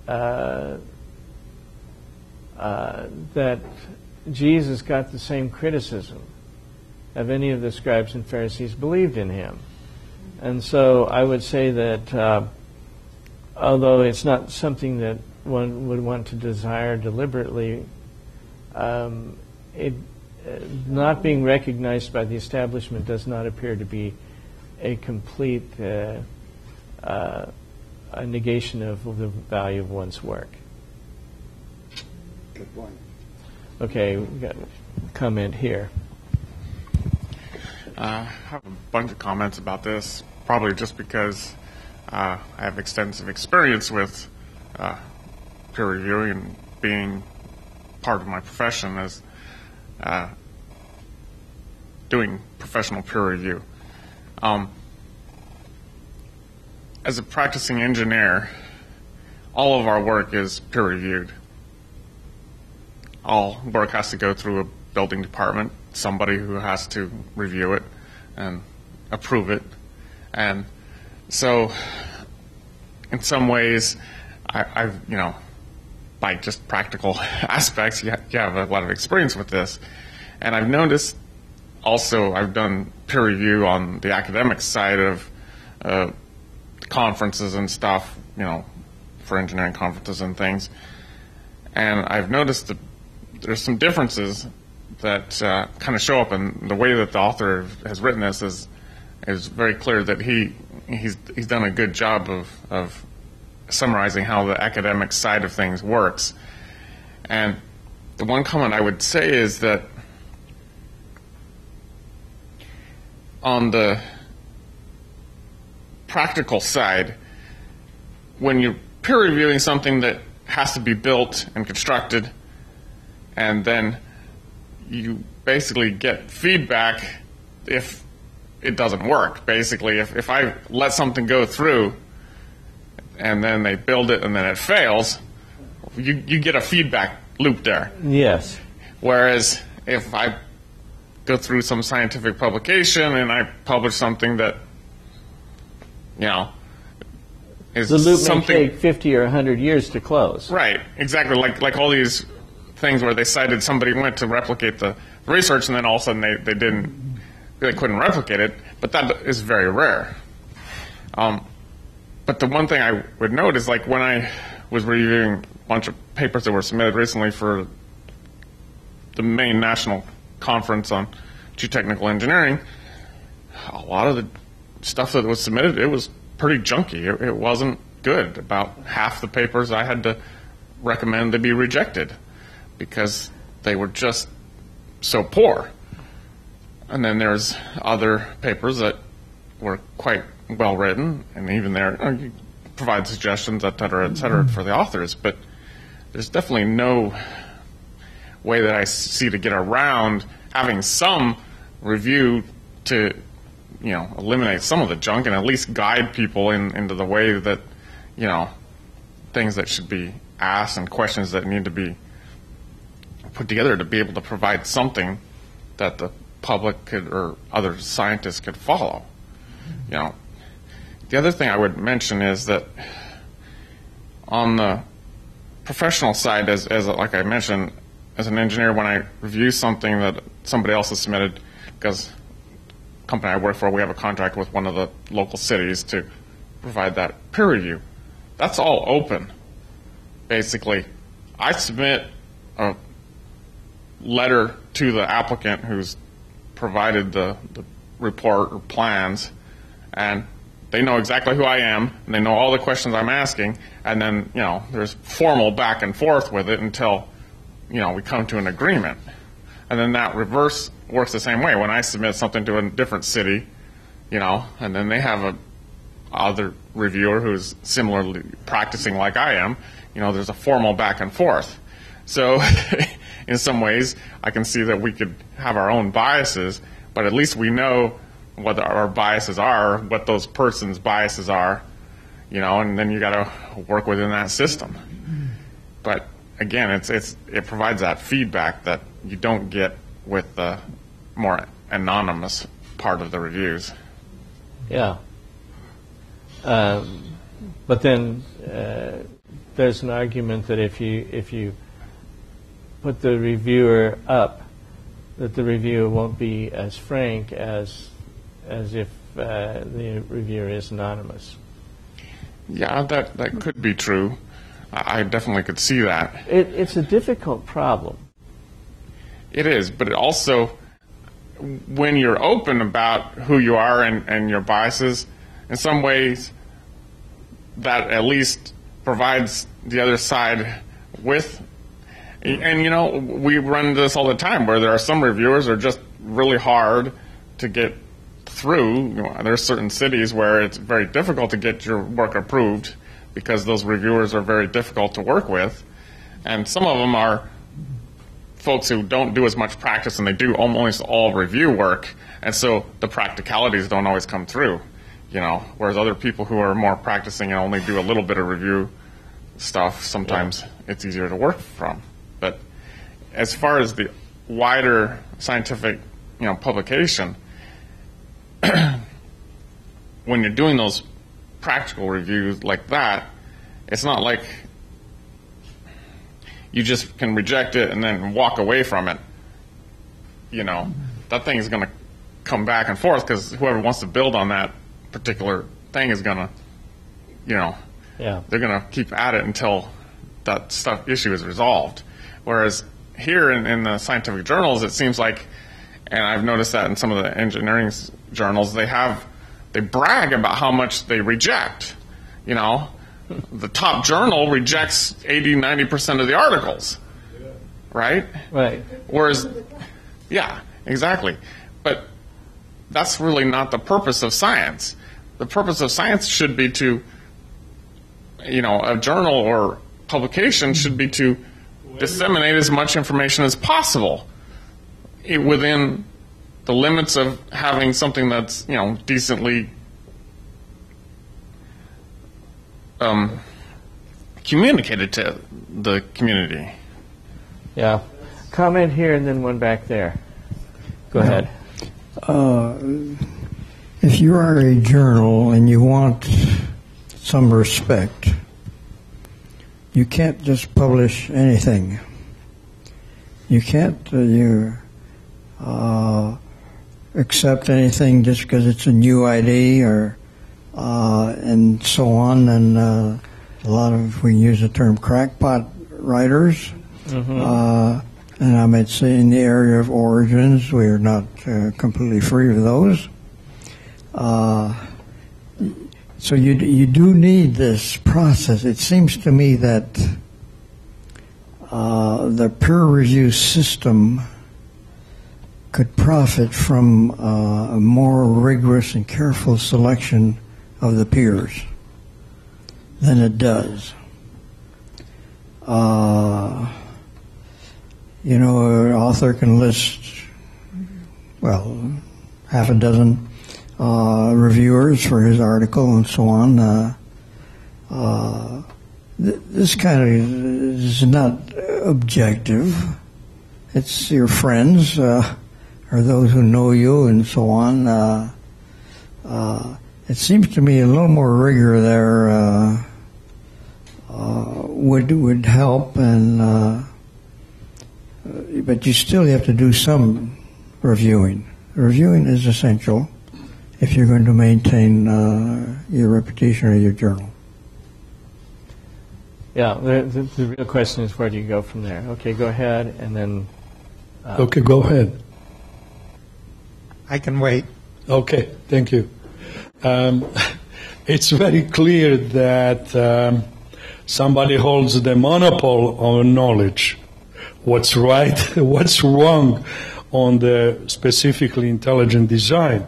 uh, uh, that Jesus got the same criticism of any of the scribes and Pharisees believed in him. And so I would say that uh, although it's not something that one would want to desire deliberately, um, it, not being recognized by the establishment does not appear to be a complete uh, uh a negation of the value of one's work. Good point. Okay, we've got a comment here. Uh, I have a bunch of comments about this, probably just because uh, I have extensive experience with uh, peer reviewing and being part of my profession as uh, doing professional peer review. Um, as a practicing engineer, all of our work is peer reviewed. All work has to go through a building department, somebody who has to review it and approve it. And so, in some ways, I, I've, you know, by just practical aspects, you, you have a lot of experience with this. And I've noticed also, I've done peer review on the academic side of uh, conferences and stuff, you know, for engineering conferences and things. And I've noticed that there's some differences that uh, kind of show up in the way that the author has written this is is very clear that he he's he's done a good job of of summarizing how the academic side of things works. And the one comment I would say is that on the practical side, when you're peer reviewing something that has to be built and constructed, and then you basically get feedback if it doesn't work. Basically, if, if I let something go through and then they build it and then it fails, you, you get a feedback loop there. Yes. Whereas if I go through some scientific publication and I publish something that, you know, is The loop something may take 50 or 100 years to close. Right, exactly. Like like all these things where they cited somebody went to replicate the research and then all of a sudden they, they didn't they couldn't replicate it, but that is very rare. Um, but the one thing I would note is like when I was reviewing a bunch of papers that were submitted recently for the main national conference on geotechnical engineering, a lot of the stuff that was submitted it was pretty junky. It, it wasn't good. About half the papers I had to recommend to be rejected because they were just so poor. And then there's other papers that were quite well written, and even there uh, provide suggestions, et cetera, et cetera, for the authors. But there's definitely no way that I see to get around having some review to, you know, eliminate some of the junk and at least guide people in, into the way that, you know, things that should be asked and questions that need to be put together to be able to provide something that the public could or other scientists could follow. You know, the other thing I would mention is that on the professional side, as, as like I mentioned, as an engineer, when I review something that somebody else has submitted, because company I work for, we have a contract with one of the local cities to provide that peer review. That's all open, basically. I submit a letter to the applicant who's provided the, the report or plans, and they know exactly who I am, and they know all the questions I'm asking, and then, you know, there's formal back and forth with it until, you know, we come to an agreement. And then that reverse works the same way. When I submit something to a different city, you know, and then they have a other reviewer who's similarly practicing like I am, you know, there's a formal back and forth. So, in some ways, I can see that we could have our own biases, but at least we know what our biases are, what those persons' biases are, you know, and then you got to work within that system. But again, it's it's it provides that feedback that you don't get with the more anonymous part of the reviews. Yeah. Um, but then uh, there's an argument that if you if you put the reviewer up, that the reviewer won't be as frank as as if uh, the reviewer is anonymous. Yeah, that that could be true. I definitely could see that. It, it's a difficult problem. It is, but it also, when you're open about who you are and, and your biases, in some ways, that at least provides the other side with. And you know, we run into this all the time where there are some reviewers are just really hard to get through. You know, there's certain cities where it's very difficult to get your work approved because those reviewers are very difficult to work with, and some of them are folks who don't do as much practice and they do almost all review work, and so the practicalities don't always come through. You know, whereas other people who are more practicing and only do a little bit of review stuff, sometimes it's easier to work from. But as far as the wider scientific, you know, publication, when you're doing those practical reviews like that, it's not like you just can reject it and then walk away from it. You know, that thing is going to come back and forth because whoever wants to build on that particular thing is going to, you know, Yeah. they're going to keep at it until that stuff issue is resolved. Whereas here in, in the scientific journals, it seems like, and I've noticed that in some of the engineering journals, they have they brag about how much they reject. You know, the top journal rejects 80, 90 percent of the articles, right? Right. Whereas, yeah, exactly. But that's really not the purpose of science. The purpose of science should be to, you know, a journal or publication should be to disseminate as much information as possible i- within the limits of having something that's, you know, decently um, communicated to the community. Yeah. Comment here and then one back there. Go ahead. Uh, if you are a journal and you want some respect, you can't just publish anything. You can't uh, you uh, accept anything just because it's a new ID or uh, and so on. And uh, a lot of we use the term crackpot writers. Uh, and I might say in the area of origins, we are not uh, completely free of those. Uh, so you you do need this process. It seems to me that uh, the peer review system could profit from uh, a more rigorous and careful selection of the peers than it does. Uh, you know, an author can list, well, half a dozen uh, reviewers for his article and so on. Uh, uh, th- this kind of is not objective. It's your friends uh, or those who know you and so on. Uh, uh, it seems to me a little more rigor there uh, uh, would would help, and uh, but you still have to do some reviewing. Reviewing is essential if you're going to maintain uh, your reputation or your journal. Yeah. The, the, the real question is where do you go from there? Okay, go ahead and then. Uh, Okay, go ahead. I can wait. Okay, thank you. Um, it's very clear that um, somebody holds the monopoly on knowledge. What's right, what's wrong on the specifically intelligent design.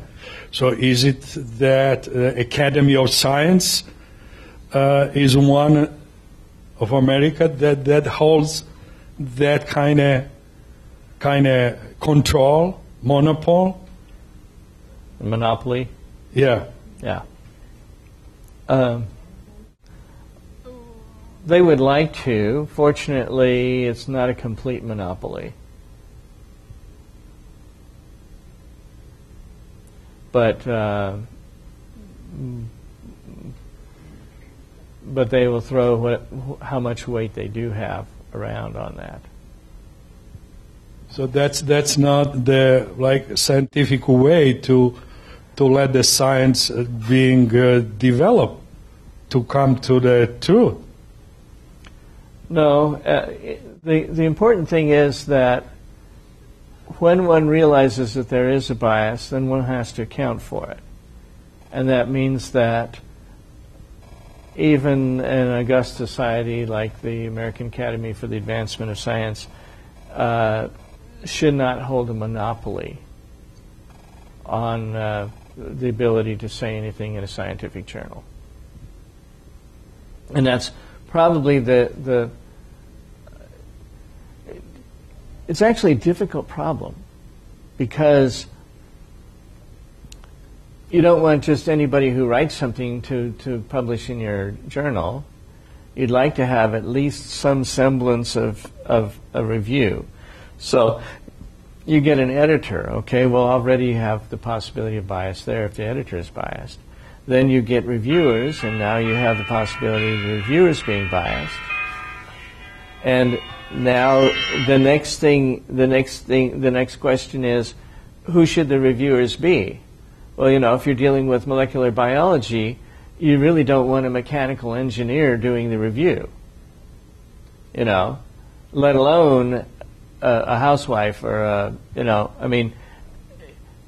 So is it that uh, Academy of Science uh, is one of America that, that holds that kind of kind of control, monopoly? Monopoly. Yeah. Yeah. Um, they would like to. Fortunately, it's not a complete monopoly. But uh, but they will throw what, how much weight they do have around on that. So that's that's not the like scientific way to to let the science uh, being uh, developed to come to the truth. No, uh, the the important thing is that when one realizes that there is a bias, then one has to account for it, and that means that even an august society like the American Academy for the Advancement of Science uh, should not hold a monopoly on uh, the ability to say anything in a scientific journal. And that's probably the, the it's actually a difficult problem because you don't want just anybody who writes something to, to publish in your journal. You'd like to have at least some semblance of, of a review. So you get an editor, okay, well, already you have the possibility of bias there if the editor is biased. Then you get reviewers, and now you have the possibility of the reviewers being biased. And now the next thing, the next thing, the next question is, who should the reviewers be? Well, you know, if you're dealing with molecular biology, you really don't want a mechanical engineer doing the review. You know, let alone a, a housewife or a, you know, I mean,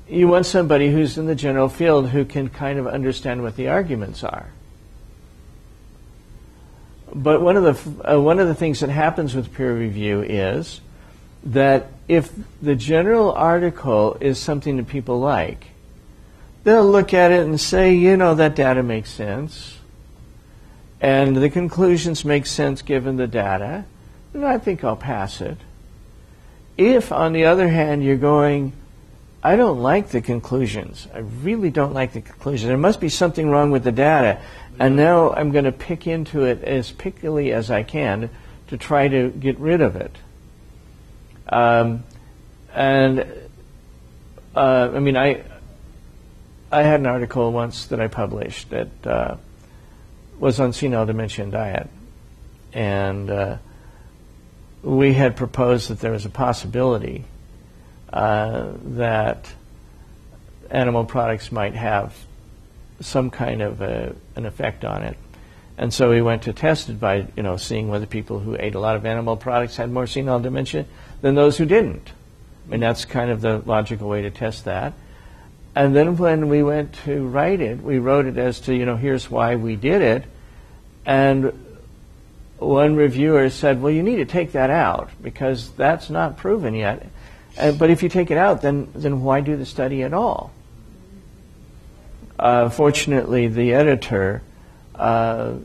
you want somebody who's in the general field who can kind of understand what the arguments are. But one of the uh, one of the things that happens with peer review is that if the general article is something that people like, they'll look at it and say, you know, that data makes sense, and the conclusions make sense given the data, and I think I'll pass it. If, on the other hand, you're going, I don't like the conclusions. I really don't like the conclusions. There must be something wrong with the data. And now I'm going to pick into it as pickily as I can to try to get rid of it. Um, and uh, I mean, I I had an article once that I published that uh, was on senile dementia and diet, and uh, we had proposed that there was a possibility uh, that animal products might have some kind of a, an effect on it. And so we went to test it by, you know, seeing whether people who ate a lot of animal products had more senile dementia than those who didn't. I mean, that's kind of the logical way to test that. And then when we went to write it, we wrote it as to, you know, here's why we did it. And one reviewer said, well, you need to take that out because that's not proven yet. Uh, but if you take it out, then, then why do the study at all? Uh, fortunately, the editor uh,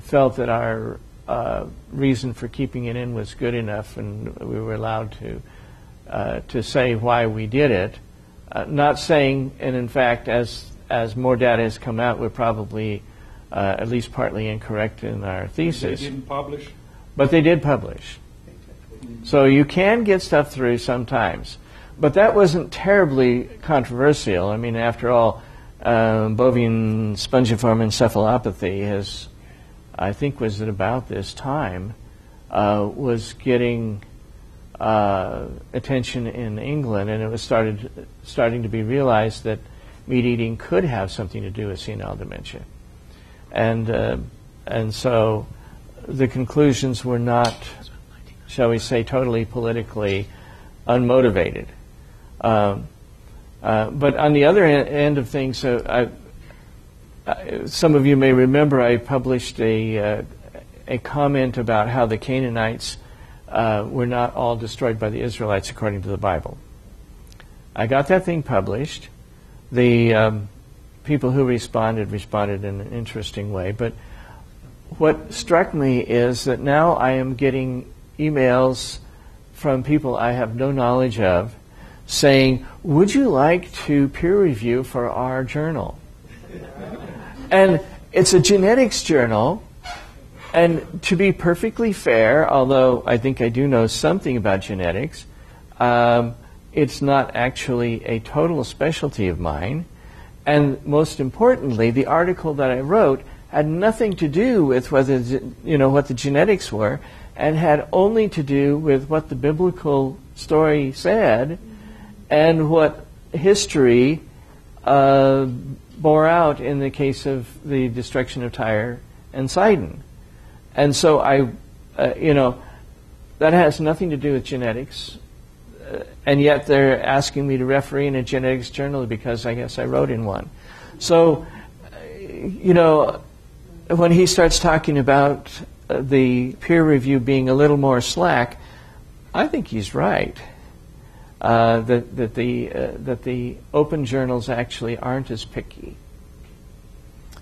felt that our uh, reason for keeping it in was good enough, and we were allowed to uh, to say why we did it. Uh, not saying, and in fact, as as more data has come out, we're probably at least partly incorrect in our thesis. They didn't publish, but they did publish. So you can get stuff through sometimes. But that wasn't terribly controversial. I mean, after all, um, bovine spongiform encephalopathy has, I think, was at about this time, uh, was getting uh, attention in England, and it was started starting to be realized that meat eating could have something to do with senile dementia, and uh, and so the conclusions were not shall we say, totally politically unmotivated. Um, uh, but on the other end of things, uh, I, some of you may remember I published a, uh, a comment about how the Canaanites uh, were not all destroyed by the Israelites according to the Bible. I got that thing published. The um, people who responded responded in an interesting way, but what struck me is that now I am getting emails from people I have no knowledge of saying, Would you like to peer review for our journal? and it's a genetics journal. And to be perfectly fair, although I think I do know something about genetics, um, it's not actually a total specialty of mine. And most importantly, the article that I wrote had nothing to do with whether you know what the genetics were and had only to do with what the biblical story said and what history uh, bore out in the case of the destruction of Tyre and Sidon. And so I, uh, you know, that has nothing to do with genetics. Uh, and yet they're asking me to referee in a genetics journal because I guess I wrote in one. So, you know, when he starts talking about the peer review being a little more slack, I think he's right. uh, that, that, the, uh, that the open journals actually aren't as picky,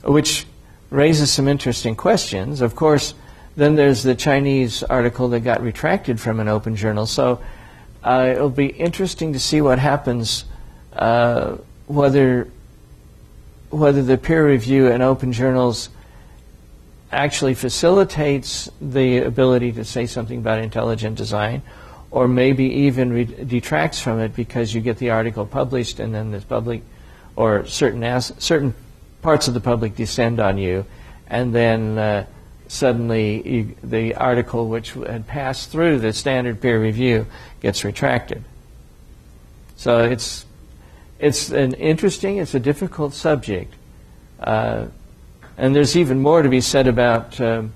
which raises some interesting questions. Of course, then there's the Chinese article that got retracted from an open journal. So uh, it'll be interesting to see what happens, uh, whether whether the peer review in open journals actually facilitates the ability to say something about intelligent design, or maybe even detracts from it because you get the article published and then the public or certain as- certain parts of the public descend on you, and then uh, suddenly you, the article which had passed through the standard peer review gets retracted. So it's it's an interesting, it's a difficult subject, uh, and there's even more to be said about um,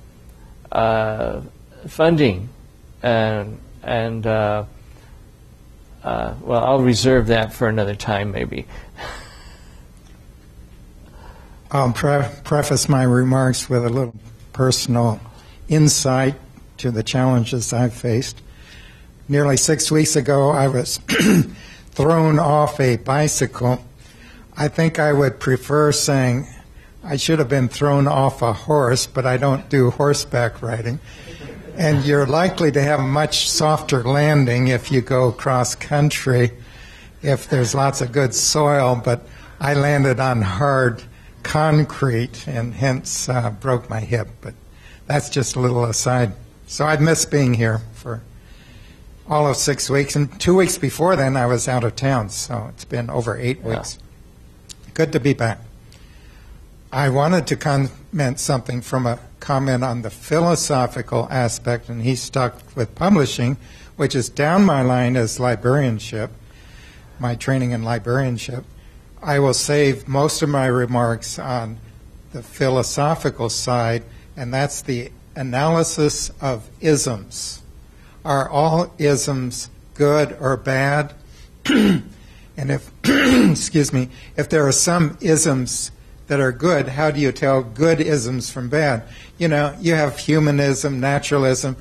uh, funding and and uh, uh well, I'll reserve that for another time, maybe. I'll pre- preface my remarks with a little personal insight to the challenges I've faced. Nearly six weeks ago, I was thrown off a bicycle. I think I would prefer saying I should have been thrown off a horse, but I don't do horseback riding. And you're likely to have a much softer landing if you go cross country, if there's lots of good soil, but I landed on hard concrete and hence uh, broke my hip. But that's just a little aside. So I've missed being here for all of six weeks. And two weeks before then, I was out of town. So it's been over eight Yeah. weeks. Good to be back. I wanted to comment something from a comment on the philosophical aspect, and he stuck with publishing, which is down my line as librarianship, my training in librarianship. I will save most of my remarks on the philosophical side, and that's the analysis of isms. Are all isms good or bad? and if, excuse me, if there are some isms that are good, how do you tell good isms from bad? You know, you have humanism, naturalism.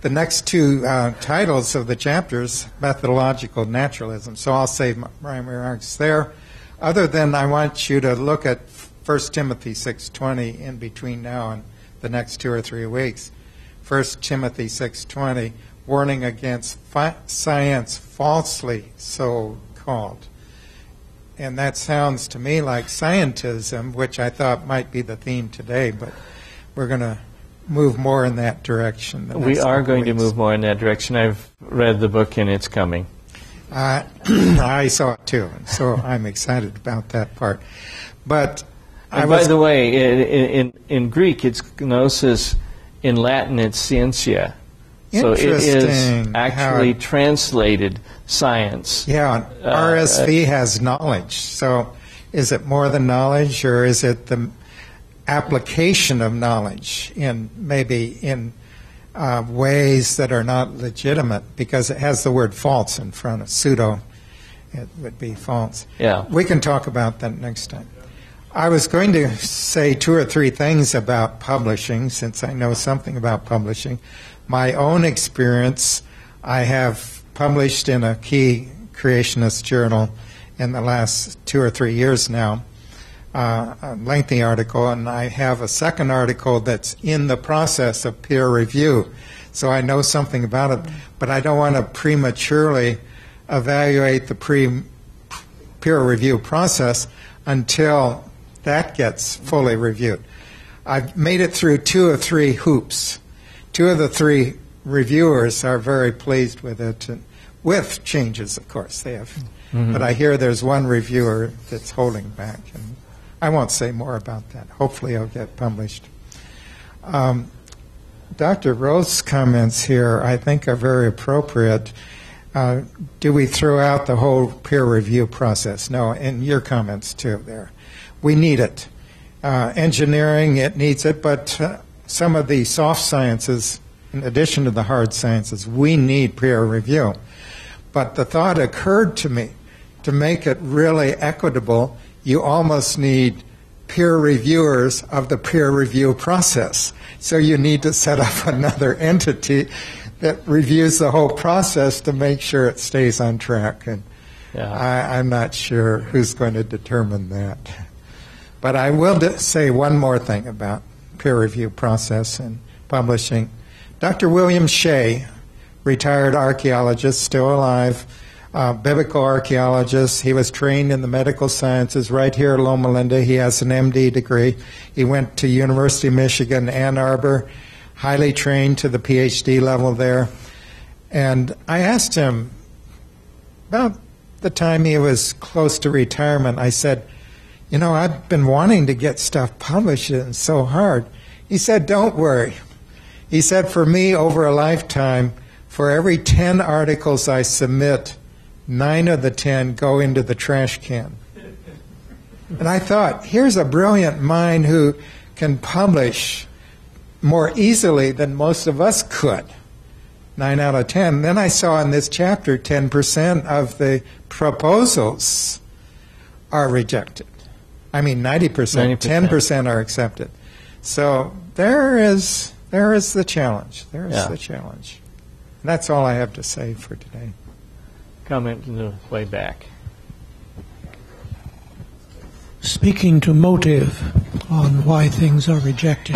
The next two uh, titles of the chapters, methodological naturalism. So I'll save my, my remarks there. Other than I want you to look at 1 Timothy 6:20 in between now and the next two or three weeks. 1 Timothy 6:20, warning against fi- science falsely so called. And that sounds to me like scientism, which I thought might be the theme today, but we're going to move more in that direction. We are going to move more in that direction. I've read the book and it's coming. Uh, I saw it too, so I'm excited about that part. But And by the way, in, in, in Greek it's gnosis, in Latin it's scientia. So it is actually how- translated science. yeah, uh, RSV has knowledge. So is it more than knowledge, or is it the application of knowledge in maybe in uh, ways that are not legitimate because it has the word false in front of pseudo? It would be false. Yeah. We can talk about that next time. I was going to say two or three things about publishing since I know something about publishing. My own experience, I have published in a key creationist journal in the last two or three years now, uh, a lengthy article, and I have a second article that's in the process of peer review. So I know something about it, but I don't want to prematurely evaluate the pre peer review process until that gets fully reviewed. I've made it through two or three hoops. Two of the three reviewers are very pleased with it, and with changes, of course, they have. But I hear there's one reviewer that's holding back, and I won't say more about that. Hopefully, it'll get published. Um, Dr. Roth's comments here, I think, are very appropriate. Uh, do we throw out the whole peer review process? No, and your comments too there. We need it. Uh, engineering, it needs it, but uh, some of the soft sciences, in addition to the hard sciences, we need peer review. But the thought occurred to me to make it really equitable, you almost need peer reviewers of the peer review process. So you need to set up another entity that reviews the whole process to make sure it stays on track. And Yeah. I, I'm not sure who's going to determine that. But I will d- say one more thing about peer review process and publishing. Dr. William Shea, retired archaeologist, still alive, uh, biblical archaeologist. He was trained in the medical sciences right here at Loma Linda. He has an MD degree. He went to University of Michigan, Ann Arbor, highly trained to the PhD level there. And I asked him about the time he was close to retirement, I said, You know, I've been wanting to get stuff published, and so hard. He said, Don't worry. He said, For me, over a lifetime, for every 10 articles I submit, nine of the 10 go into the trash can. And I thought, here's a brilliant mind who can publish more easily than most of us could. Nine out of ten. Then I saw in this chapter 10% of the proposals are rejected. I mean 90%, 90%. 10% are accepted. So there is there is the challenge. There is Yeah. the challenge. That's all I have to say for today. Comment in the way back. Speaking to motive on why things are rejected,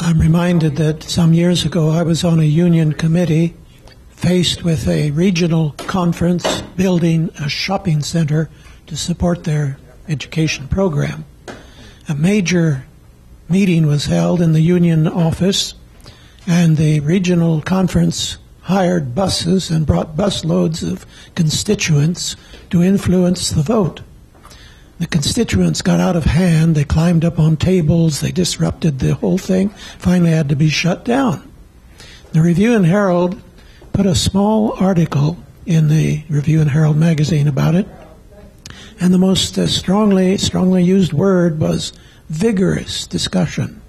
I'm reminded that some years ago I was on a union committee faced with a regional conference building a shopping center to support their education program. A major meeting was held in the union office, and the regional conference hired buses and brought busloads of constituents to influence the vote. The constituents got out of hand. They climbed up on tables. They disrupted the whole thing. Finally, had to be shut down. The Review and Herald put a small article in the Review and Herald magazine about it, and the most uh, strongly strongly used word was vigorous discussion.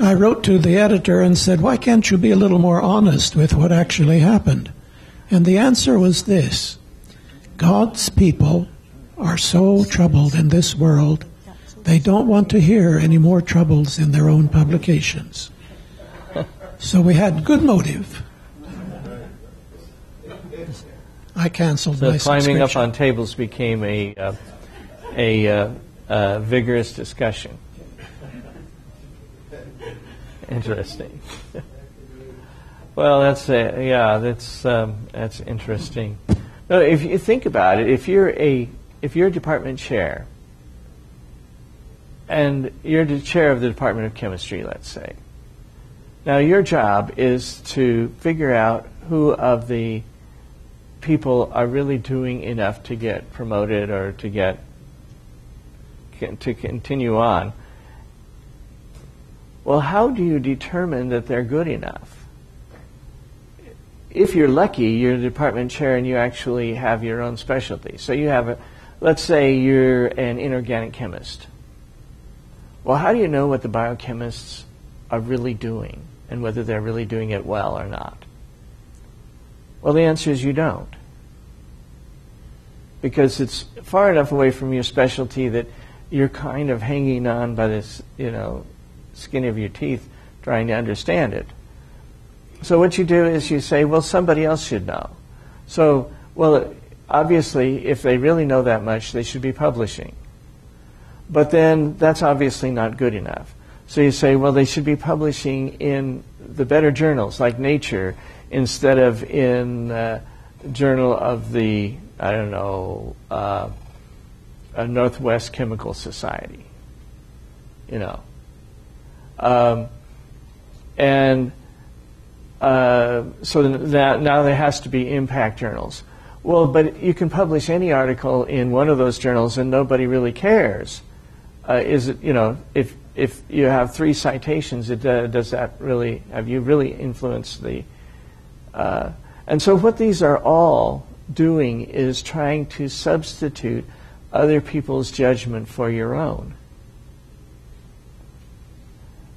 I wrote to the editor and said, "Why can't you be a little more honest with what actually happened?" And the answer was this: God's people are so troubled in this world, they don't want to hear any more troubles in their own publications. So we had good motive. I canceled So my climbing up on tables became a uh, a uh, uh, vigorous discussion. Interesting. well, that's uh, yeah, that's um, that's interesting. No, if you think about it, if you're a if you're a department chair, and you're the chair of the Department of Chemistry, let's say. Now, your job is to figure out who of the people are really doing enough to get promoted or to get to continue on. Well, how do you determine that they're good enough? If you're lucky, you're the department chair and you actually have your own specialty. So you have a, let's say you're an inorganic chemist. Well, how do you know what the biochemists are really doing and whether they're really doing it well or not? Well, the answer is you don't. Because it's far enough away from your specialty that you're kind of hanging on by this, you know, skin of your teeth trying to understand it. So what you do is you say, well, somebody else should know. So, well, obviously, if they really know that much, they should be publishing. But then that's obviously not good enough. So you say, well, they should be publishing in the better journals like Nature instead of in uh, Journal of the, I don't know, uh, Northwest Chemical Society. You know. Um, and uh, so that now there has to be impact journals. Well, but you can publish any article in one of those journals and nobody really cares. Uh, is it you know if if you have three citations, it, uh, does that really have you really influenced the? Uh, and so what these are all doing is trying to substitute other people's judgment for your own.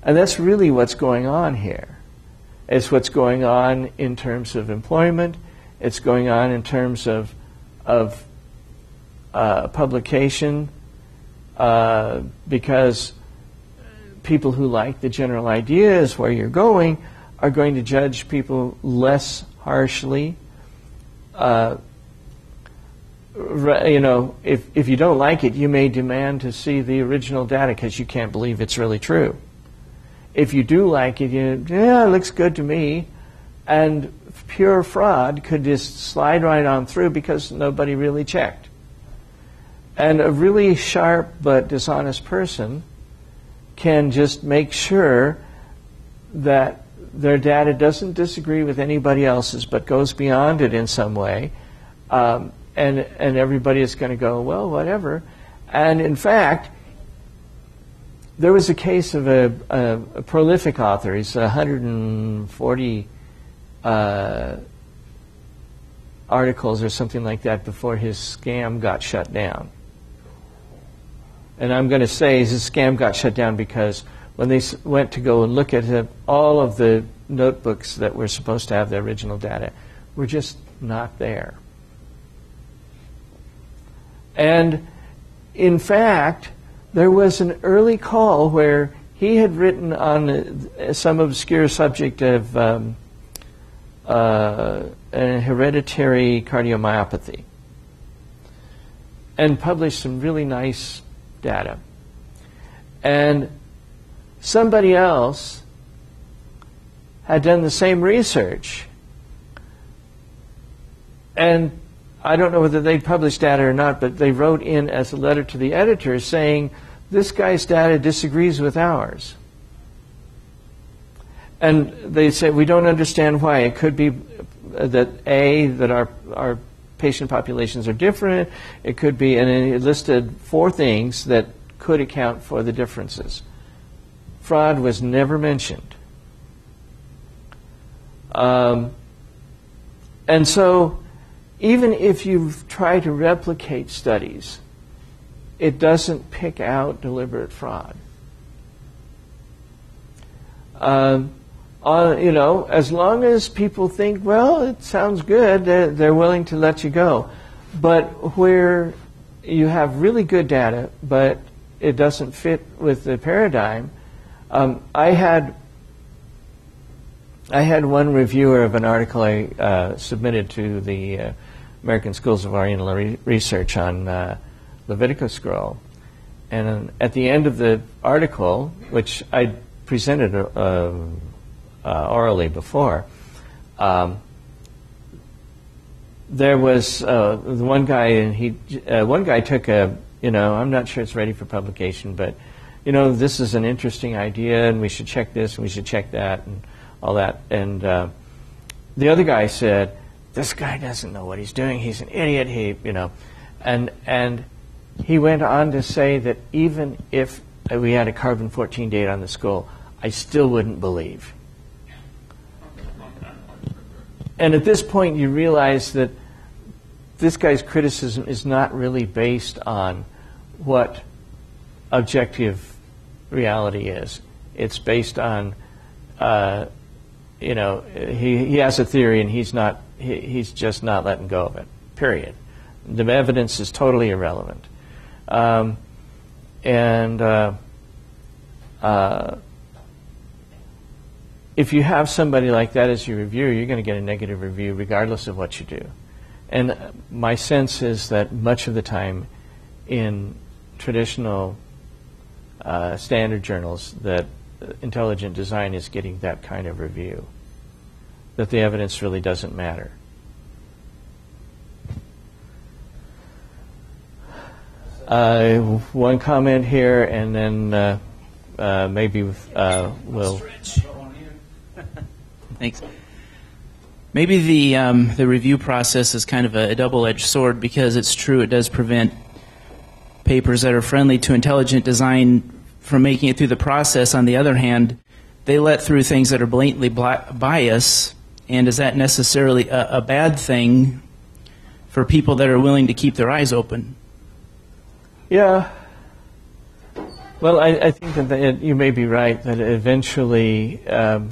And that's really what's going on here. It's what's going on in terms of employment. It's going on in terms of of uh, publication, uh, because people who like the general ideas where you're going are going to judge people less harshly. Uh, you know, if, if you don't like it, you may demand to see the original data because you can't believe it's really true. If you do like it, you, yeah, it looks good to me. And pure fraud could just slide right on through because nobody really checked. And a really sharp but dishonest person can just make sure that their data doesn't disagree with anybody else's but goes beyond it in some way. Um, and, and everybody is going to go, well, whatever. And in fact, there was a case of a, a, a prolific author. He's 140 uh, articles or something like that before his scam got shut down. And I'm going to say his scam got shut down because when they went to go and look at all of the notebooks that were supposed to have the original data were just not there. And in fact, there was an early call where he had written on some obscure subject of um, uh, hereditary cardiomyopathy and published some really nice data. And somebody else had done the same research. And I don't know whether they published data or not, but they wrote in as a letter to the editor saying, this guy's data disagrees with ours. And they said, we don't understand why. It could be that A, that our, our patient populations are different. It could be, and it listed four things that could account for the differences. Fraud was never mentioned. Um, and so, even if you try to replicate studies, it doesn't pick out deliberate fraud. Um, uh, you know, as long as people think, well, it sounds good, they're, they're willing to let you go. But where you have really good data, but it doesn't fit with the paradigm, um, I had I had one reviewer of an article I uh, submitted to the uh, American Schools of Oriental Re- Research on uh, Levitical scroll, and at the end of the article, which I presented uh, uh, orally before, um, there was uh, the one guy, and he uh, one guy took a you know I'm not sure it's ready for publication, but you know this is an interesting idea, and we should check this, and we should check that, and all that. And uh, the other guy said, "This guy doesn't know what he's doing. He's an idiot. He you know," and and he went on to say that even if we had a carbon 14 date on the skull, I still wouldn't believe. And at this point, you realize that this guy's criticism is not really based on what objective reality is. It's based on, uh, you know, he, he has a theory and he's not, he, he's just not letting go of it, period. The evidence is totally irrelevant. Um, and uh, uh, if you have somebody like that as your reviewer, you're going to get a negative review regardless of what you do. And my sense is that much of the time in traditional uh, standard journals that intelligent design is getting that kind of review, that the evidence really doesn't matter. Uh, one comment here, and then uh, uh maybe uh, we'll. Thanks. Maybe the um, the review process is kind of a, a double-edged sword because it's true it does prevent papers that are friendly to intelligent design from making it through the process. On the other hand, they let through things that are blatantly bias, and is that necessarily a, a bad thing for people that are willing to keep their eyes open? Yeah. Well, I, I think that it, you may be right that eventually um,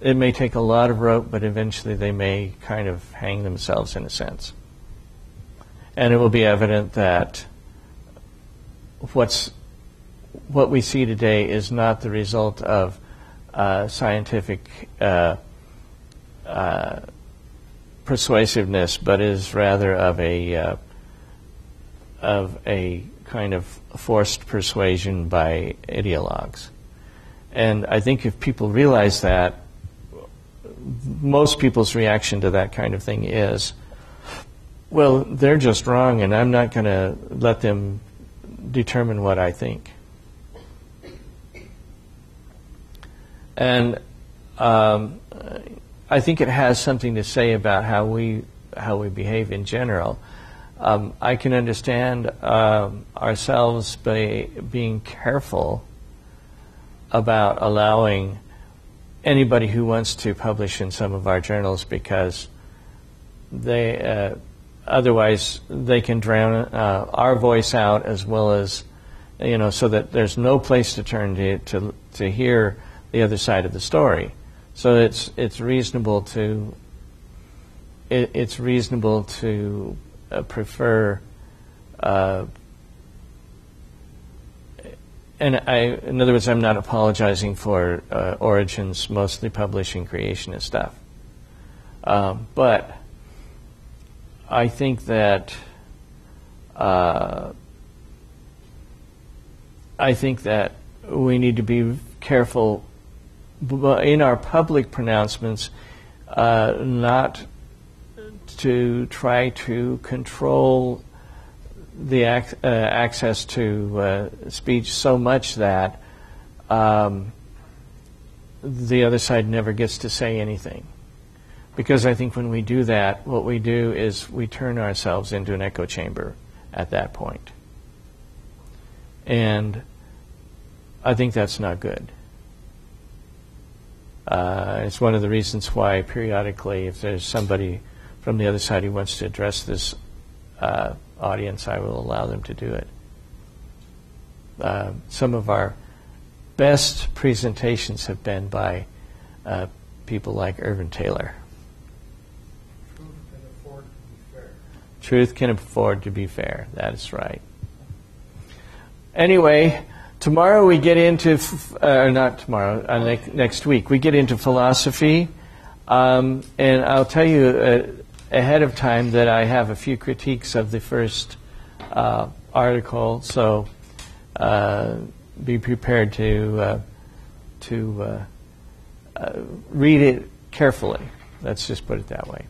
it may take a lot of rope, but eventually they may kind of hang themselves in a sense. And it will be evident that what's what we see today is not the result of uh, scientific uh, uh, persuasiveness, but is rather of a uh, of a kind of forced persuasion by ideologues. And I think if people realize that, most people's reaction to that kind of thing is, well, they're just wrong, and I'm not going to let them determine what I think. And um, I think it has something to say about how we how we behave in general. Um, I can understand um, ourselves by being careful about allowing anybody who wants to publish in some of our journals because they uh, otherwise they can drown uh, our voice out as well as you know so that there's no place to turn to to, to hear the other side of the story. So it's it's reasonable to it, it's reasonable to uh, prefer. Uh, and I, in other words, I'm not apologizing for uh, Origins mostly publishing creationist stuff, um, but I think that uh, I think that we need to be careful in our public pronouncements uh, not to try to control the ac- uh, access to uh, speech so much that um, the other side never gets to say anything. Because I think when we do that, what we do is we turn ourselves into an echo chamber at that point. And I think that's not good. Uh, it's one of the reasons why periodically, if there's somebody from the other side who wants to address this uh, audience, I will allow them to do it. Uh, some of our best presentations have been by uh, people like Ervin Taylor. Truth can afford to be fair. That is right. Anyway, tomorrow we get into, uh, not tomorrow, uh, ne- next week, we get into philosophy. Um, and I'll tell you uh, ahead of time that I have a few critiques of the first uh, article, so uh, be prepared to, uh, to read it carefully. Let's just put it that way.